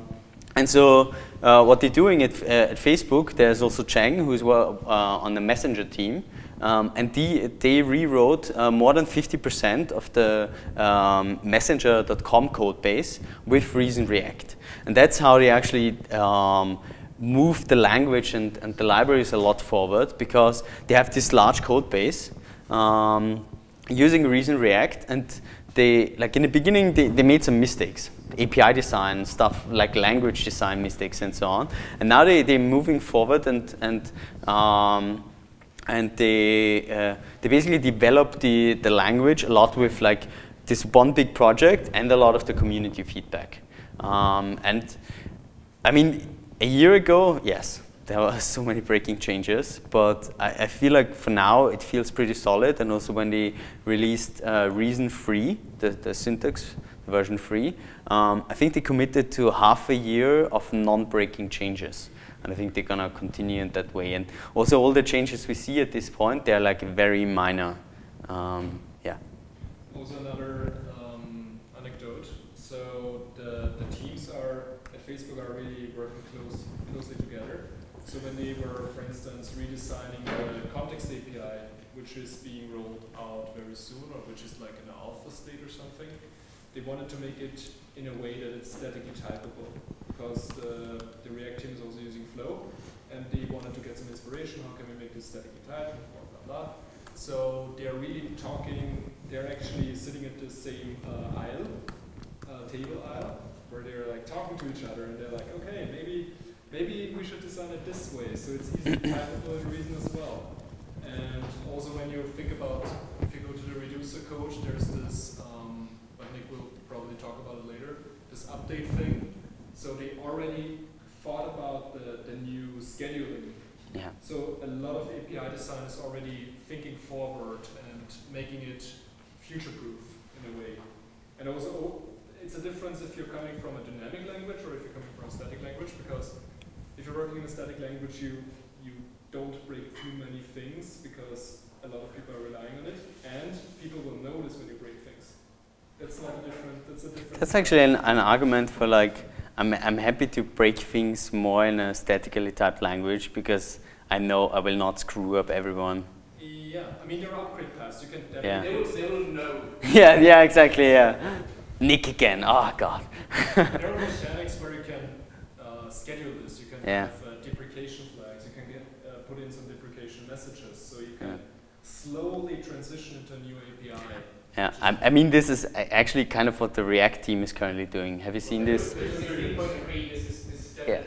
Speaker 1: and so uh, what they're doing at, uh, at Facebook, there's also Cheng, who's uh, on the Messenger team. Um, and they, they rewrote uh, more than 50% of the um, Messenger.com code base with Reason React. And that's how they actually um, the language and, and the libraries a lot forward because they have this large code base um, using Reason React and they, like in the beginning, they, they made some mistakes. API design, stuff like language design mistakes and so on. And now they, they're moving forward and, and, um, and they, uh, they basically developed the, the language a lot with like this one big project and a lot of the community feedback. Um, and I mean, a year ago, yes, there were so many breaking changes, but I, I, feel like for now it feels pretty solid. And also when they released uh, Reason Free, the, the syntax version free, um, I think they committed to half a year of non-breaking changes. And I think they're gonna continue in that way. And also all the changes we see at this point, they're like very minor. Um, yeah.
Speaker 7: Also another um, anecdote. So the, the teams are at Facebook are really working close, closely together. So when they were, for instance, redesigning the context API, which is being rolled out very soon, or which is like an alpha state or something, they wanted to make it in a way that it's statically typable because the, the React team is also using Flow and they wanted to get some inspiration. How can we make this statically typed? Blah, blah, blah. So they're really talking, they're actually sitting at the same uh, aisle, uh, table aisle, where they're like talking to each other and they're like, okay, maybe maybe we should design it this way so it's easy to typable in Reason as well. And also when you think about, if you go to the reducer code, there's this um, I think we'll probably talk about it later, this update thing. So they already thought about the, the new scheduling.
Speaker 1: Yeah.
Speaker 7: So a lot of API design is already thinking forward and making it future-proof in a way. And also, it's a difference if you're coming from a dynamic language or if you're coming from a static language, because if you're working in a static language, you, you don't break too many things because a lot of people are relying on it, and people will notice when you break things. that's not a different, that's a different.
Speaker 1: That's actually an, an argument for like, I'm, I'm happy to break things more in a statically typed language because I know I will not screw up everyone.
Speaker 7: Yeah, I mean there are upgrade paths. You can
Speaker 1: yeah.
Speaker 2: they, will, they will know.
Speaker 1: yeah, yeah, exactly. Yeah. Nik again. Oh God.
Speaker 7: there are mechanics where you can uh, schedule this. You can
Speaker 1: yeah.
Speaker 7: have uh, deprecation flags. You can get uh, put in some deprecation messages, so you can yeah. slowly transition into a new API.
Speaker 1: Yeah, I, I, mean, this is actually kind of what the React team is currently doing. Have you seen this?
Speaker 2: yeah.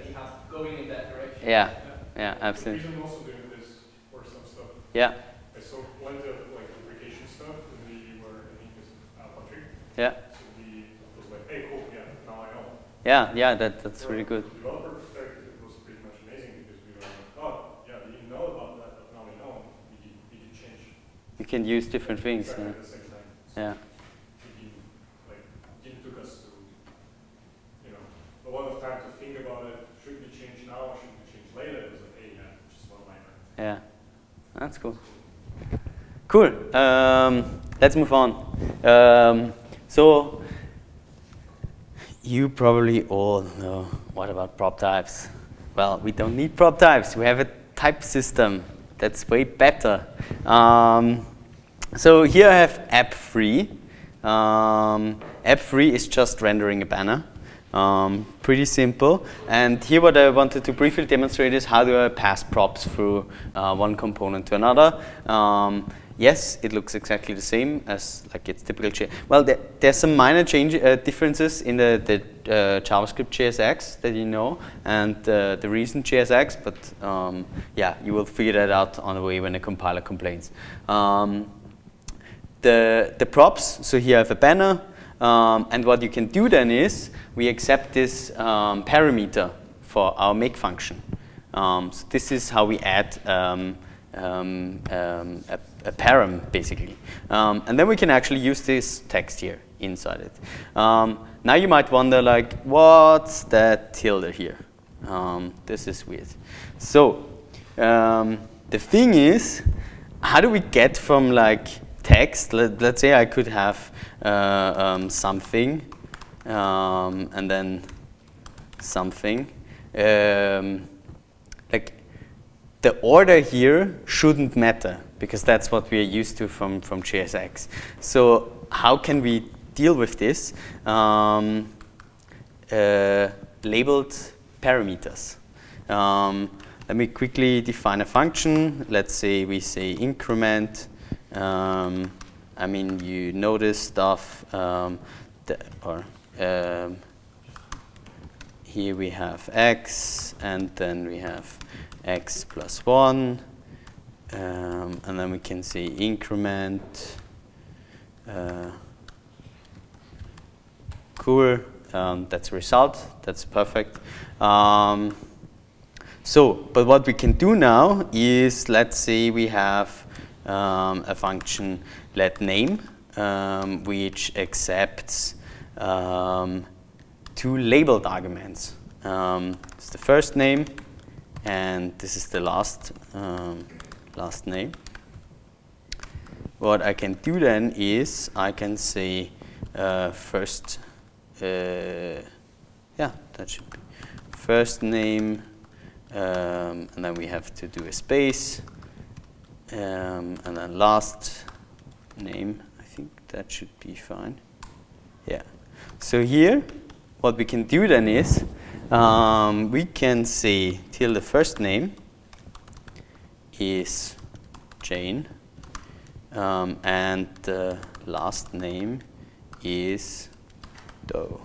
Speaker 2: going in that direction.
Speaker 1: Yeah, yeah, absolutely.
Speaker 6: I'm also doing this for some stuff.
Speaker 1: Yeah.
Speaker 6: I saw plenty of like deprecation stuff when we were in this alpha tree.
Speaker 1: Yeah.
Speaker 6: So we was like, hey, cool, yeah, now I know.
Speaker 1: Yeah, yeah, that, that's really good.
Speaker 6: developer perspective, it was pretty much amazing because we were like, oh, yeah, we didn't know about that, but now we know. We can, we can change.
Speaker 1: You can use different things.
Speaker 6: Exactly
Speaker 1: yeah.
Speaker 6: Yeah. like, it took us to, you know, a lot of time to think about it. Should we change now or should we change later? It was like, hey, yeah, just one liner.
Speaker 1: Yeah, that's cool. Cool. Um, let's move on. Um, so, you probably all know what about prop types? Well, we don't need prop types. We have a type system that's way better. Um, so here I have app free. Um, app free is just rendering a banner. Um, pretty simple. And here what I wanted to briefly demonstrate is how do I pass props through uh, one component to another. Um, yes, it looks exactly the same as like its typical JSX. Well, there, there's some minor change uh, differences in the, the uh, JavaScript JSX that you know and uh, the Reason JSX, but um, yeah, you will figure that out on the way when the compiler complains. The, the props. So here I have a banner. Um, and what you can do then is we accept this um, parameter for our make function. Um, so this is how we add um, um, um, a, a, param, basically. and then we can actually use this text here inside it. now you might wonder, like, what's that tilde here? this is weird. So the thing is, how do we get from like text. Let, us say I could have uh, um, something um, and then something. Um, like the order here shouldn't matter because that's what we are used to from, from JSX. So how can we deal with this? Um, uh, labeled parameters. Um, let me quickly define a function. Let's say we say increment. Um, I mean, you notice stuff, um, or um, here we have x, and then we have x plus 1, um, and then we can say increment. Uh, cool, um, that's result, that's perfect. Um, so, but what we can do now is, let's say we have um, a function let name, um, which accepts um, two labeled arguments. Um, it's the first name, and this is the last um, last name. What I can do then is I can say uh, first, uh, yeah, that should be first name, um, and then we have to do a space, um, and then last name. I think that should be fine. Yeah. So here, what we can do then is um, we can say tilde first name is Jane, um, and the last name is Doe.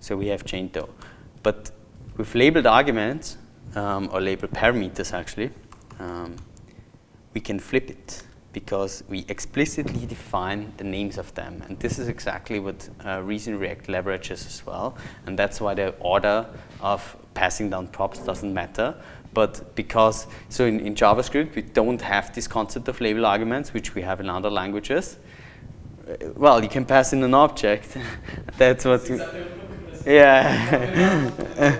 Speaker 1: So we have Jane Doe. But with labeled arguments, um, or labeled parameters actually, um, we can flip it because we explicitly define the names of them. And this is exactly what uh, Reason React leverages as well. And that's why the order of passing down props doesn't matter. But because, so in, in JavaScript, we don't have this concept of label arguments, which we have in other languages. Uh, well, you can pass in an object. that's what. We, yeah.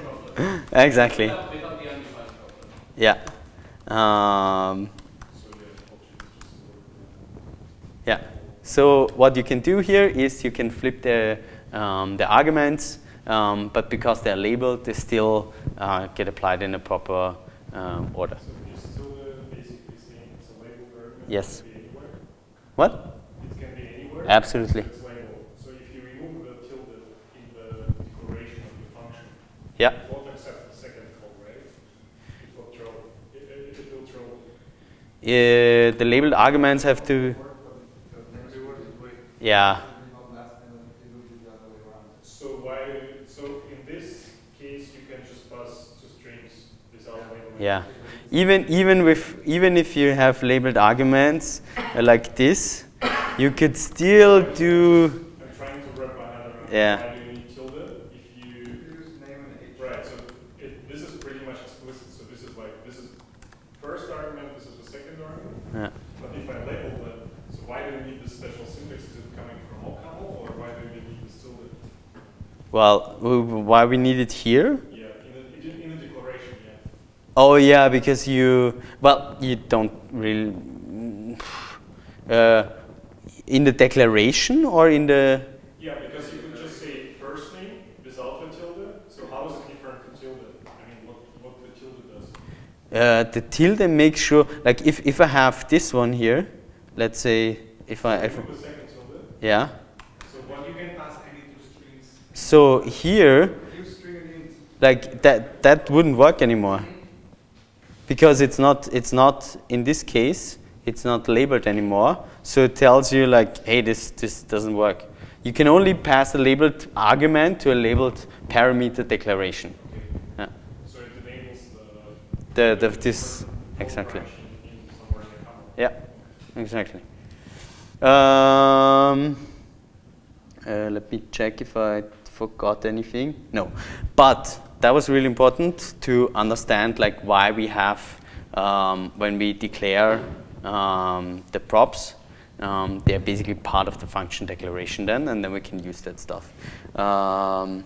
Speaker 1: exactly. Yeah. Um, yeah. So what you can do here is you can flip the, um, the arguments, um, but because they're labeled, they still uh, get applied in a proper um, order.
Speaker 6: So you're still uh, basically saying it's a labeled?
Speaker 1: Yes.
Speaker 6: It can be anywhere?
Speaker 1: What?
Speaker 6: It can be anywhere?
Speaker 1: Absolutely.
Speaker 6: So if you remove the tilde in the declaration of the function,
Speaker 1: Yeah.
Speaker 6: it won't accept the second call, right? It will throw, it, it, it will throw.
Speaker 1: Uh, the labeled arguments have to, yeah.
Speaker 6: So why, so in this case, you can just pass two strings without labeling?
Speaker 1: Yeah. Even even with even if you have labeled arguments uh, like this, you could still do
Speaker 6: I'm trying to wrap my head around.
Speaker 1: Yeah.
Speaker 6: Why do you need tilde if you Right, so it, this is pretty much explicit. So this is like, this is first argument, this is the second argument.
Speaker 1: Yeah.
Speaker 6: But if I label them, so why do we need this special syntax? Is it coming from OCaml or why do we need this tilde?
Speaker 1: Well. w- Why we need it here?
Speaker 6: Yeah, in the, in, in the declaration, yeah.
Speaker 1: Oh yeah, because you well you don't really uh, in the declaration or in the
Speaker 6: Yeah, because you could just say first name without the tilde. So how is it different to tilde? I mean, what, what the tilde does?
Speaker 1: uh, the tilde makes sure like if if I have this one here, let's say if I if,
Speaker 6: Remove the second tilde.
Speaker 1: yeah.
Speaker 6: So what you can
Speaker 1: So here, like that that wouldn't work anymore because it's not it's not in this case it's not labeled anymore. So it tells you like, hey, this this doesn't work. You can only pass a labeled argument to a labeled parameter declaration. Yeah.
Speaker 6: So it enables the,
Speaker 1: The, the this exactly.
Speaker 6: operation in somewhere in the common.
Speaker 1: Yeah, exactly. Um, uh, let me check if I forgot anything. No, but that was really important to understand like why we have um, when we declare um, the props. Um, they're basically part of the function declaration then, and then we can use that stuff. Um,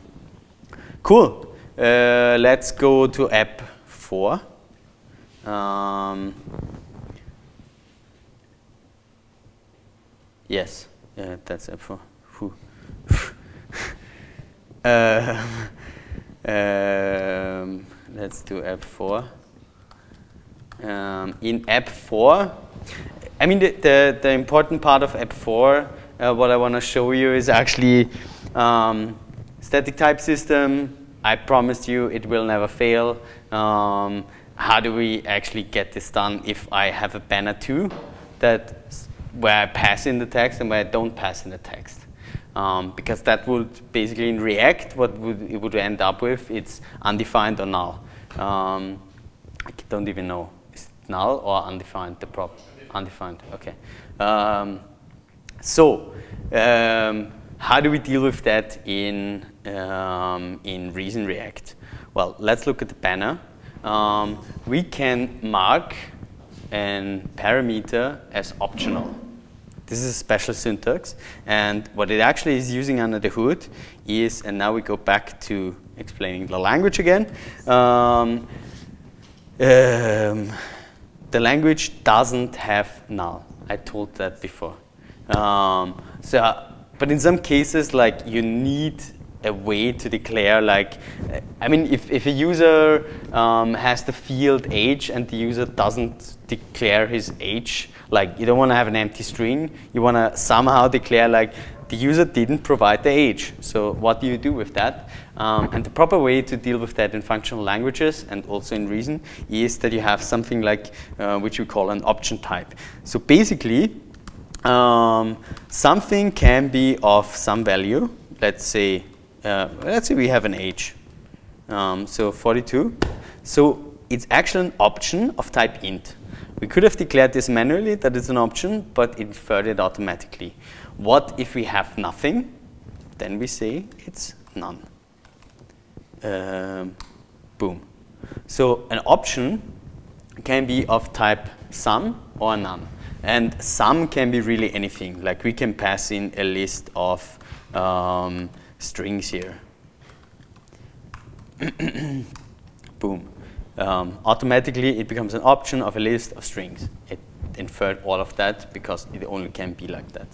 Speaker 1: cool. Uh, let's go to app four. Um, Yes, yeah, that's app four. um, um, let's do app four. Um, in app four, I mean the, the, the important part of app four, uh, what I want to show you is actually um, static type system, I promised you it will never fail. Um, how do we actually get this done if I have a banner too, that where I pass in the text and where I don't pass in the text? Um, because that would basically in React, what would it would end up with, it's undefined or null. Um, I don't even know, is it null or undefined, the prop? Undefined, okay. Um, so, um, how do we deal with that in, um, in Reason React? Well, let's look at the banner. Um, we can mark a parameter as optional. This is a special syntax, and what it actually is using under the hood is, and now we go back to explaining the language again. Um, um, the language doesn't have null. I told that before. Um, so, but in some cases, like you need a way to declare like, I mean, if, if a user um, has the field age and the user doesn't declare his age, like you don't want to have an empty string, you want to somehow declare like the user didn't provide the age. So what do you do with that? Um, and the proper way to deal with that in functional languages and also in Reason is that you have something like, uh, which we call an option type. So basically, um, something can be of some value. Let's say uh, let's say we have an age. Um, so 42. So it's actually an option of type int. We could have declared this manually, that it's an option, but it inferred it automatically. What if we have nothing? Then we say it's none. Um, boom. So an option can be of type Some or none. And Some can be really anything. Like we can pass in a list of um, strings here. Boom. Um, automatically, it becomes an option of a list of strings. It inferred all of that because it only can be like that.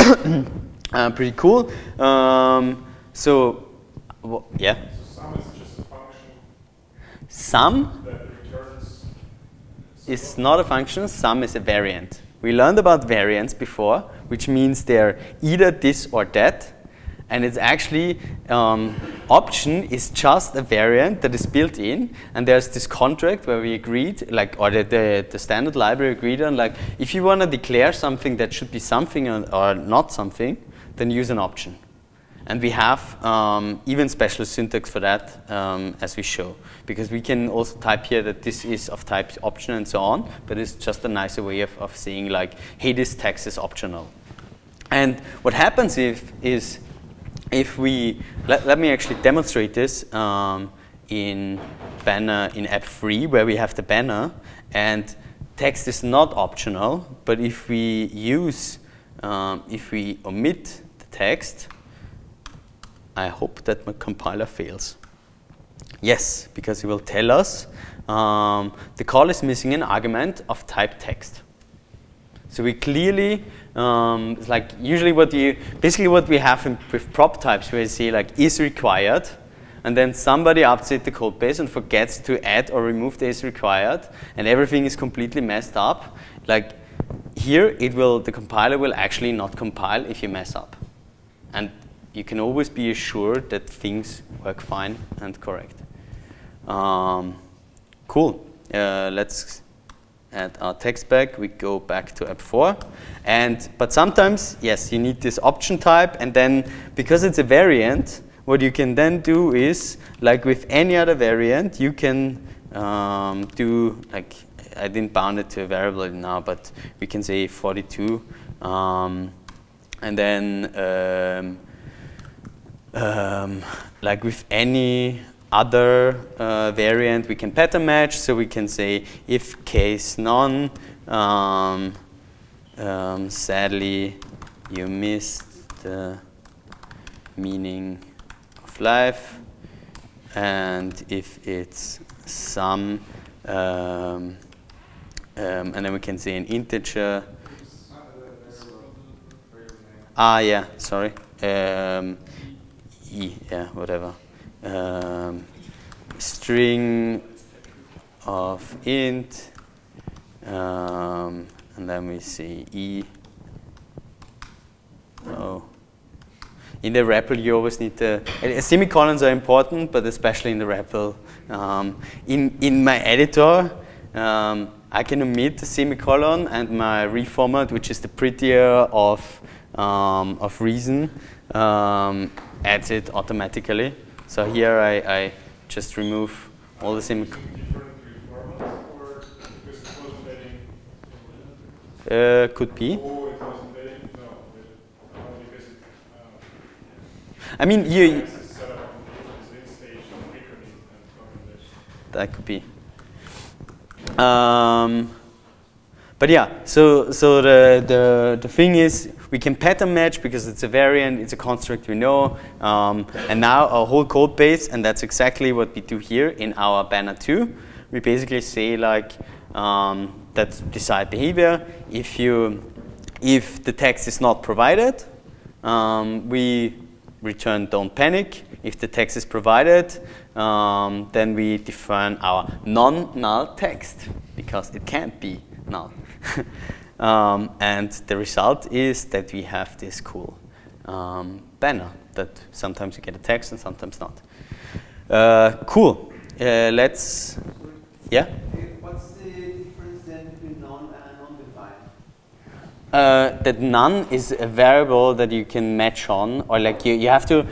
Speaker 1: uh, pretty cool. Um, so, yeah?
Speaker 6: So Some is just a function
Speaker 1: Some
Speaker 6: that
Speaker 1: is not a function, Some is a variant. We learned about variants before, which means they're either this or that, and it's actually, um, option is just a variant that is built in. And there's this contract where we agreed, like, or the, the, the standard library agreed on, like, if you want to declare something that should be something or, or, not something, then use an option. And we have um, even special syntax for that um, as we show. Because we can also type here that this is of type option and so on, but it's just a nicer way of, of saying like, hey, this text is optional. And what happens if, is if we, let, let me actually demonstrate this um, in banner in app 3 where we have the banner and text is not optional, but if we use, um, if we omit the text, I hope that my compiler fails. Yes, because it will tell us um, the call is missing an argument of type text. So we clearly, um, it's like usually what you, basically what we have in, with prop types where you say like is required, and then somebody updates the code base and forgets to add or remove the is required, and everything is completely messed up. Like here, it will, the compiler will actually not compile if you mess up. And you can always be assured that things work fine and correct. Um, cool. Uh, let's add our text back. We go back to app 4. And, but sometimes, yes, you need this option type. And then because it's a variant, what you can then do is, like with any other variant, you can um, do, like, I didn't bound it to a variable now, but we can say 42. Um, and then, um, um, like with any other uh, variant, we can pattern match. So we can say if case none, um, um, sadly, you missed the meaning of life. And if it's some, um, and then we can say an integer. Ah, yeah, sorry. Um, e, yeah, whatever. Um, string of int, um, and then we see e. Oh, in the REPL, you always need the uh, semicolons are important, but especially in the REPL. Um, in in my editor, um, I can omit the semicolon, and my reformat, which is the prettier of um, of reason, um, adds it automatically. So here I, I just remove all the
Speaker 6: same.
Speaker 1: Uh, could be. I mean, you. That could be. Um, but yeah, so so the, the the thing is we can pattern match because it's a variant, it's a construct we know, um, and now our whole code base, and that's exactly what we do here in our banner two. We basically say like um, that's desired behavior. If you if the text is not provided, um, we return don't panic. If the text is provided, um, then we define our non-null text because it can't be null. um, and the result is that we have this cool um, banner that sometimes you get a text and sometimes not. Uh, cool. Uh, let's, yeah?
Speaker 5: What's the difference then between non and non-defined?
Speaker 1: Uh, that none is a variable that you can match on, or like you, you have to,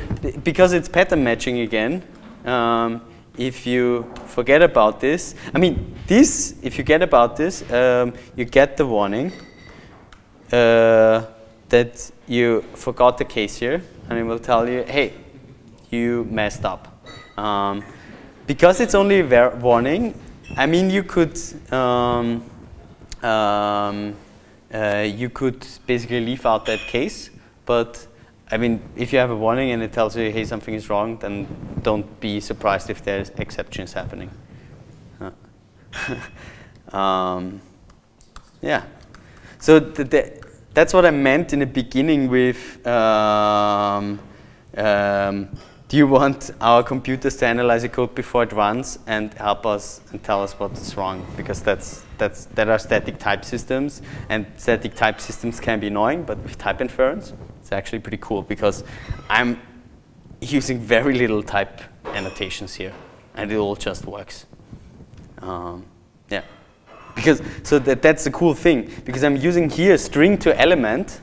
Speaker 1: because it's pattern matching again, um, if you forget about this, I mean, this, if you get about this, um, you get the warning uh, that you forgot the case here, and it will tell you, hey, you messed up. Um, because it's only a warning, I mean, you could, um, um, uh, you could basically leave out that case, but I mean, if you have a warning and it tells you, hey, something is wrong, then don't be surprised if there's exceptions happening. Uh, um, yeah. So the, the, that's what I meant in the beginning with um, um, do you want our computers to analyze the code before it runs and help us and tell us what's wrong? Because that's, that's, that are static type systems, and static type systems can be annoying, but with type inference, it's actually pretty cool because I'm using very little type annotations here, and it all just works. Um, yeah. Because, so that, that's the cool thing, because I'm using here string to element,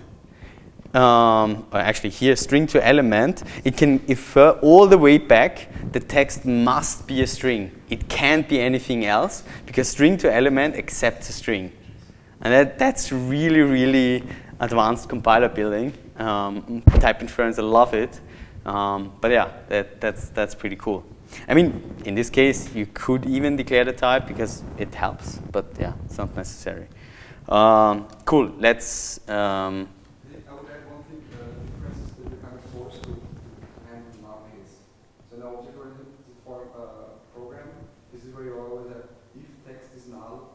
Speaker 1: um, actually here string to element, it can infer all the way back the text must be a string. It can't be anything else because string to element accepts a string. And that, that's really, really advanced compiler building. Um, type inference, I love it. Um, but yeah, that, that's, that's pretty cool. I mean, in this case, you could even declare the type because it helps, but yeah, it's not necessary. Um, cool, let's, um,
Speaker 8: I would add one thing, the difference is that you're kind of forced to handle null case. So in the object-oriented form uh, program, this is where you always have if text is null,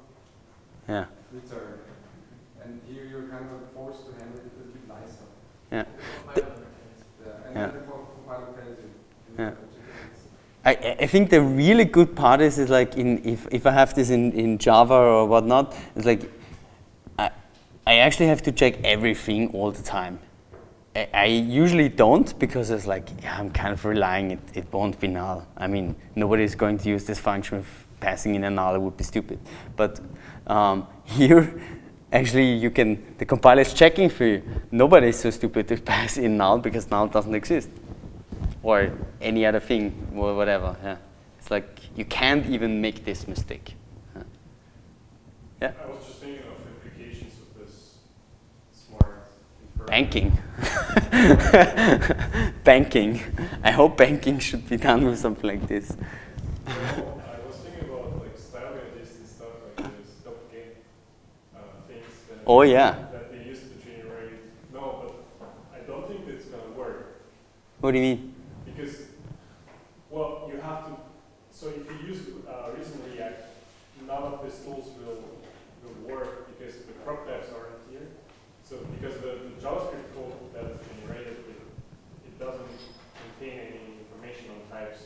Speaker 1: yeah.
Speaker 8: return. And here you're kind of forced to handle it a bit nicer.
Speaker 1: Yeah.
Speaker 8: Yeah, and
Speaker 1: Yeah.
Speaker 8: then the co- compiler tells you. in the
Speaker 1: Yeah. I, I think the really good part is, is like in if, if I have this in, in Java or whatnot, it's like I, I actually have to check everything all the time. I, I usually don't because it's like yeah, I'm kind of relying it, it won't be null. I mean nobody's going to use this function with passing in a null, would be stupid. But um, here actually you can the compiler is checking for you. Nobody is so stupid to pass in null because null doesn't exist or any other thing or whatever. Yeah. It's like you can't even make this mistake. Yeah.
Speaker 6: I was just thinking of applications of this smart.
Speaker 1: Banking. banking. I hope banking should be done with something like this.
Speaker 6: No, I was thinking about like style guides and stuff like this, duplicate uh, things that,
Speaker 1: Oh yeah.
Speaker 6: that they used to generate. No, but I don't think it's gonna work
Speaker 1: What do you mean?
Speaker 6: because, well, you have to. So if you use uh, Reason React, none of these tools will will work because the prop types aren't here. So because the, the JavaScript code that is generated, it, it doesn't contain any information on types.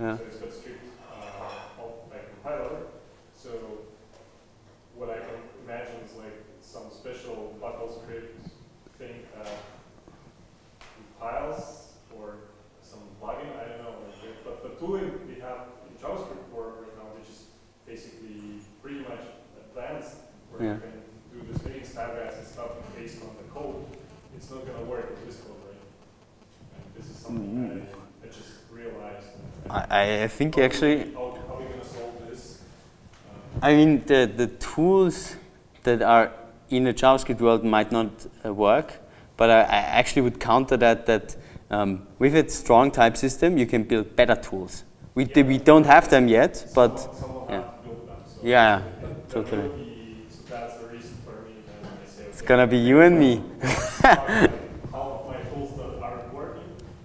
Speaker 1: Yeah.
Speaker 6: So it's got strict uh, of like compiler. So what I can imagine is like some special buckle script thing that compiles we have in JavaScript core right now, which is basically pretty much advanced, where
Speaker 1: Yeah.
Speaker 6: you can do the spinning style guides and stuff based on the code. It's not gonna work with this code, right? And this is something
Speaker 1: Mm.
Speaker 6: I, I just realized. and-
Speaker 1: I, think actually,
Speaker 6: How, how are we gonna solve this? Uh,
Speaker 1: I mean, the, the tools that are in the JavaScript world might not uh, work, but I, I actually would counter that that um, with a strong type system, you can build better tools. We, d- we don't have them yet, but yeah.
Speaker 6: to them, so
Speaker 1: yeah,
Speaker 6: that
Speaker 1: totally.
Speaker 6: be- so that's the reason for me then I say,
Speaker 1: It's gonna be you and me.
Speaker 6: how my tools that aren't working.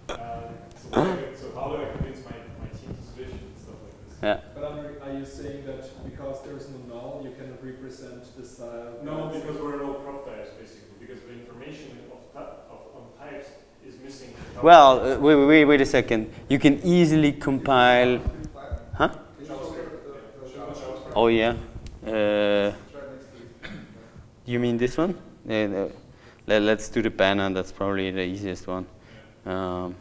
Speaker 6: Uh, so, what I can- so how do I convince my, my team to switch and stuff like this?
Speaker 1: Yeah.
Speaker 7: But are, are you saying that because there is no null, you cannot represent the style?
Speaker 6: No, because we're no prop types basically, because the information of, of on types is missing.
Speaker 1: Well, uh, wait, wait, wait a second. You can easily compile. Huh? Oh yeah. Uh, you mean this one? Uh, uh, let, let's do the banner. That's probably the easiest one. Um,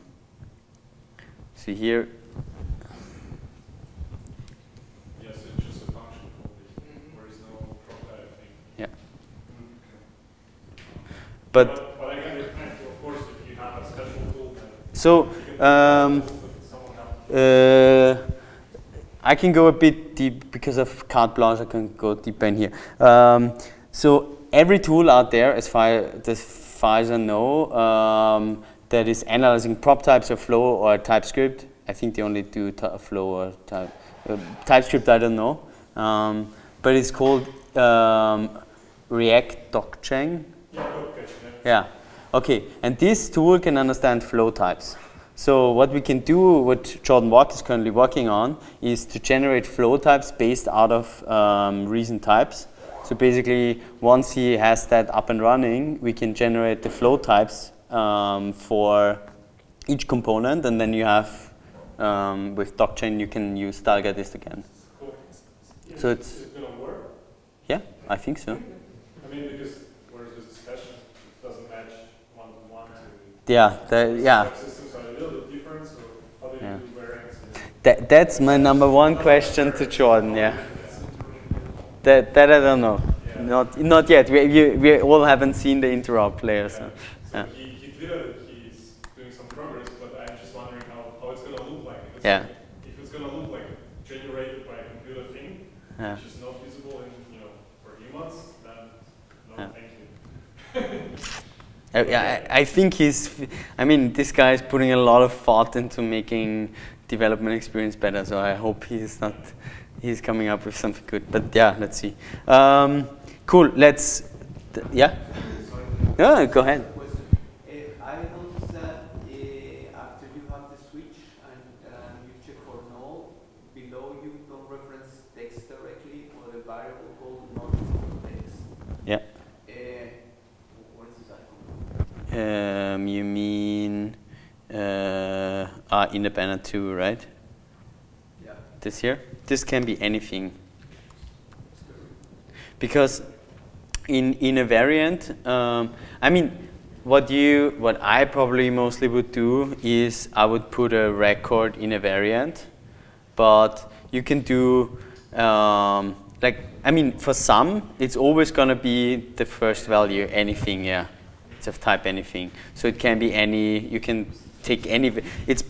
Speaker 1: see here.
Speaker 6: Yes, it's just a function only, where is no prop type thing.
Speaker 1: Yeah.
Speaker 6: Mm,
Speaker 1: But so. Um, Uh, I can go a bit deep because of carte blanche. I can go deeper in here. Um, so every tool out there, as far as far know, um, that is analyzing prop types or Flow or TypeScript. I think they only do Flow or type, uh, TypeScript. I don't know, um, but it's called um, react-docgen.
Speaker 6: Yeah, yeah.
Speaker 1: Okay. And this tool can understand flow types. So what we can do, what Jordan Walke is currently working on, is to generate flow types based out of um, Reason types. So basically, once he has that up and running, we can generate the flow types um, for each component, and then you have um, with docgen you can use Styleguidist again.
Speaker 6: Cool.
Speaker 1: So it's-
Speaker 6: Is it gonna work?
Speaker 1: Yeah, I think so.
Speaker 6: I mean, because whereas this discussion doesn't match one to one to.
Speaker 1: Yeah, the, yeah.
Speaker 6: Systems are a little bit different, so how do you
Speaker 1: Yeah.
Speaker 6: do variants? and-
Speaker 1: That, that's my number one question to Jordan. Yeah. That, that I don't know.
Speaker 6: Yeah.
Speaker 1: Not not yet. We, we, we all haven't seen the interop layer. So.
Speaker 6: So
Speaker 1: Yeah.
Speaker 6: he, he clearly he's doing some progress, but I'm just wondering how, how it's gonna look like. If it's,
Speaker 1: Yeah.
Speaker 6: If it's gonna look like generated by a computer thing,
Speaker 1: Yeah.
Speaker 6: which is not visible in you know for humans, then no,
Speaker 1: Yeah.
Speaker 6: thank you.
Speaker 1: Uh, yeah, I, I think he's. I mean, this guy is putting a lot of thought into making development experience better. So I hope he's not. He's coming up with something good. But yeah, let's see. Um, cool. Let's. yeah. Yeah. Go ahead.
Speaker 5: Question. Uh, I noticed that uh, after you have the switch and uh, you check for null, below you don't reference text directly or the variable called non-text.
Speaker 1: Yeah.
Speaker 5: Uh, what is this icon?
Speaker 1: Um, you mean uh, ah, in the banner too, right?
Speaker 5: Yeah.
Speaker 1: This here? This can be anything. Because in, in a variant, um, I mean, what you, what I probably mostly would do is I would put a record in a variant, but you can do, um, like, I mean, for some, it's always gonna be the first value, anything, yeah. Of type anything. So it can be any, you can take any, it's,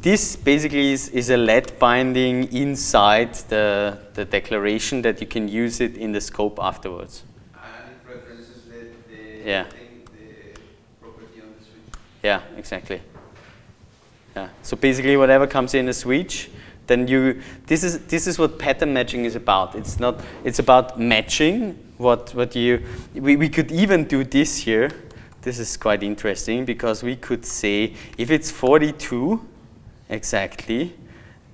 Speaker 1: this basically is, is a let binding inside the, the declaration that you can use it in the scope afterwards.
Speaker 5: And it references the, the,
Speaker 1: Yeah.
Speaker 5: thing, the property on the switch.
Speaker 1: Yeah, exactly. Yeah. So basically, whatever comes in a switch, then you. This is this is what pattern matching is about. It's not. It's about matching what what you. We we could even do this here. This is quite interesting because we could say if it's 42 exactly,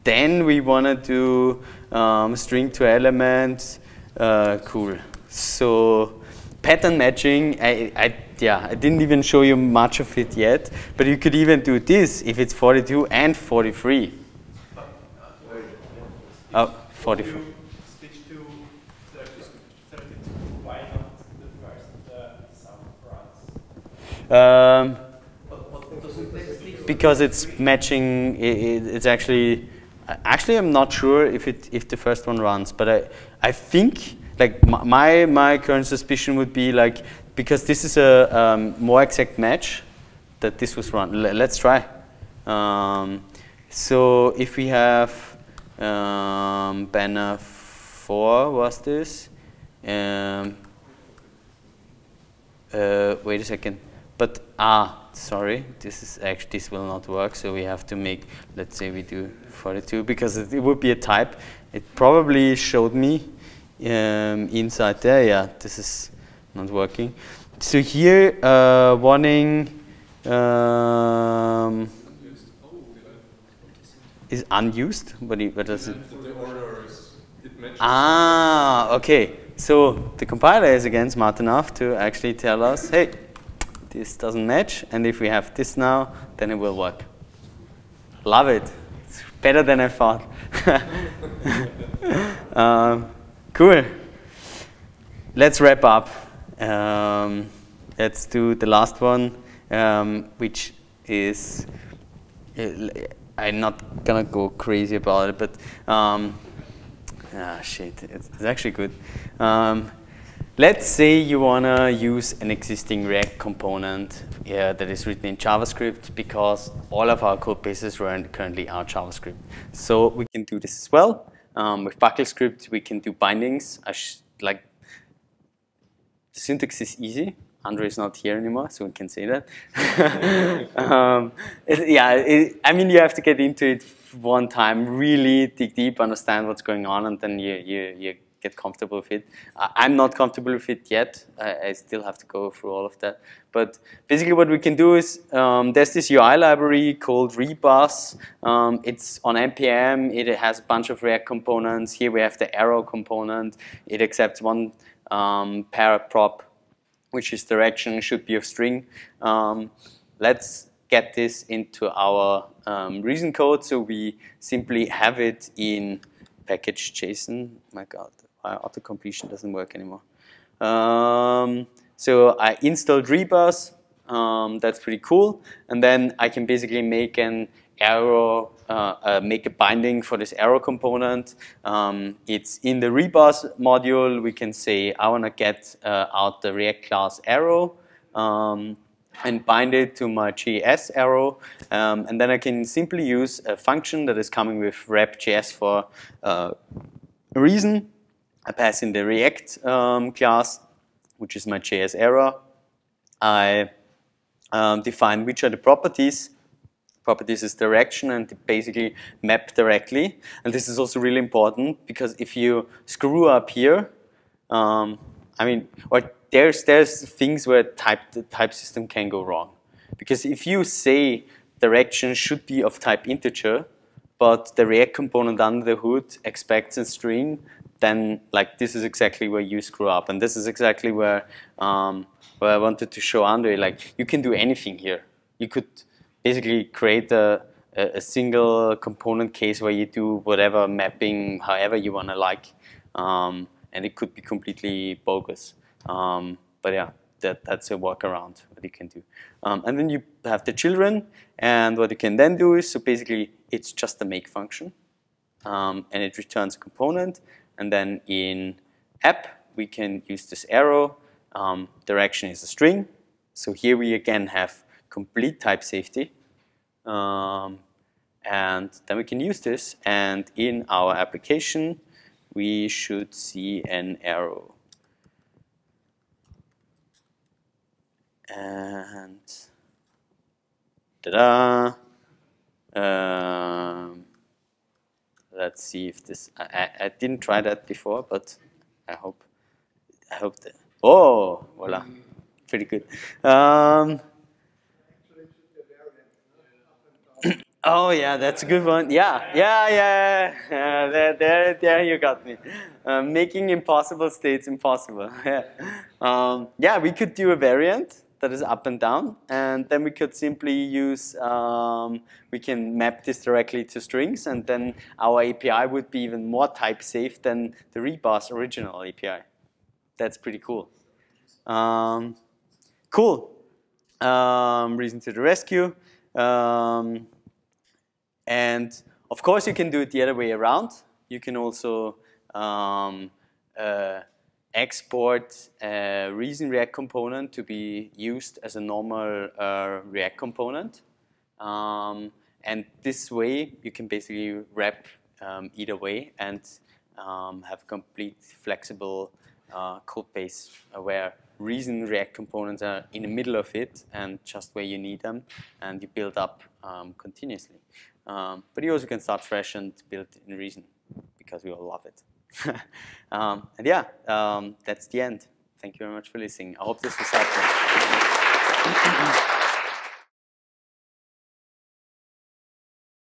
Speaker 1: then we want to do um, string to element. Uh, cool. So pattern matching, I, I, yeah, I didn't even show you much of it yet, but you could even do this if it's 42 and 43. Oh, 44.
Speaker 2: Switch to 32, why not the first uh, sum runs?
Speaker 1: Um, because it's matching, i i it's actually actually, I'm not sure if it if the first one runs, but I I think like my my current suspicion would be like because this is a um, more exact match that this was run. L let's try. Um, so if we have um, banner four was this. Um, uh, wait a second. But ah, sorry, this is actually this will not work. So we have to make. Let's say we do 42 because it, it would be a type. It probably showed me um, inside there. Yeah, this is not working. So here, uh, warning um, is unused. What, you, what does it?
Speaker 6: The order is, it.
Speaker 1: Ah, okay. So the compiler is again smart enough to actually tell us, hey, this doesn't match, and if we have this now, then it will work. Love it. It's better than I thought. um, cool. Let's wrap up. Um, let's do the last one, um, which is. Uh, I'm not gonna go crazy about it, but um, ah, shit, it's, it's actually good. Let's say you wanna use an existing React component yeah, that is written in JavaScript because all of our code bases run currently are JavaScript. So we can do this as well. Um, with BuckleScript, we can do bindings. like the syntax is easy. Andre is not here anymore, so we can say that. um, it, yeah, it, I mean, you have to get into it one time, really dig deep, understand what's going on, and then you, you, you get comfortable with it. I'm not comfortable with it yet. I, I, still have to go through all of that. But basically what we can do is, um, there's this UI library called Rebass. Um, it's on NPM. It has a bunch of React components. Here we have the arrow component. It accepts one um, prop which is direction should be of string. Um, let's get this into our um, reason code. So we simply have it in package JSON. My God, auto completion doesn't work anymore. Um, so I installed Rebass. Um, that's pretty cool. And then I can basically make an arrow, uh, uh, make a binding for this arrow component. Um, it's in the Rebass module. We can say, I want to get uh, out the React class arrow um, and bind it to my JS arrow. Um, and then I can simply use a function that is coming with wrapJs for uh, a reason. I pass in the React um, class, which is my JS arrow. I um, define which are the properties properties is direction and basically map directly. And this is also really important because if you screw up here, um, I mean, or there's there's things where type the type system can go wrong. Because if you say direction should be of type integer, but the React component under the hood expects a string, then like this is exactly where you screw up. And this is exactly where um, where I wanted to show Andre, like you can do anything here. You could basically create a, a, single component case where you do whatever mapping, however you want to like, um, and it could be completely bogus. Um, but yeah, that, that's a workaround what you can do. Um, and then you have the children, and what you can then do is, so basically it's just a make function, um, and it returns a component, and then in app, we can use this arrow, um, direction is a string, so here we again have complete type safety. Um, and then we can use this and in our application we should see an arrow. And ta-da! Um, let's see if this, I, I, didn't try that before, but I hope, I hope that, oh, voila, pretty good. Um, Oh yeah, that's a good one. Yeah, yeah, yeah. yeah. there, there, there, you got me. Uh, making impossible states impossible. yeah. Um, yeah, we could do a variant that is up and down, and then we could simply use. Um, we can map this directly to strings, and then our API would be even more type safe than the Rebass original API. That's pretty cool. Um, cool. Um, reason to the rescue. Um, and of course, you can do it the other way around. You can also um, uh, export a Reason React component to be used as a normal uh, React component. Um, and this way, you can basically wrap um, either way and um, have complete flexible uh, code base where reason React components are in the middle of it and just where you need them, and you build up um, continuously. Um, but you also can start fresh and build in Reason because we all love it. um, and yeah, um, that's the end. Thank you very much for listening. I hope this was helpful.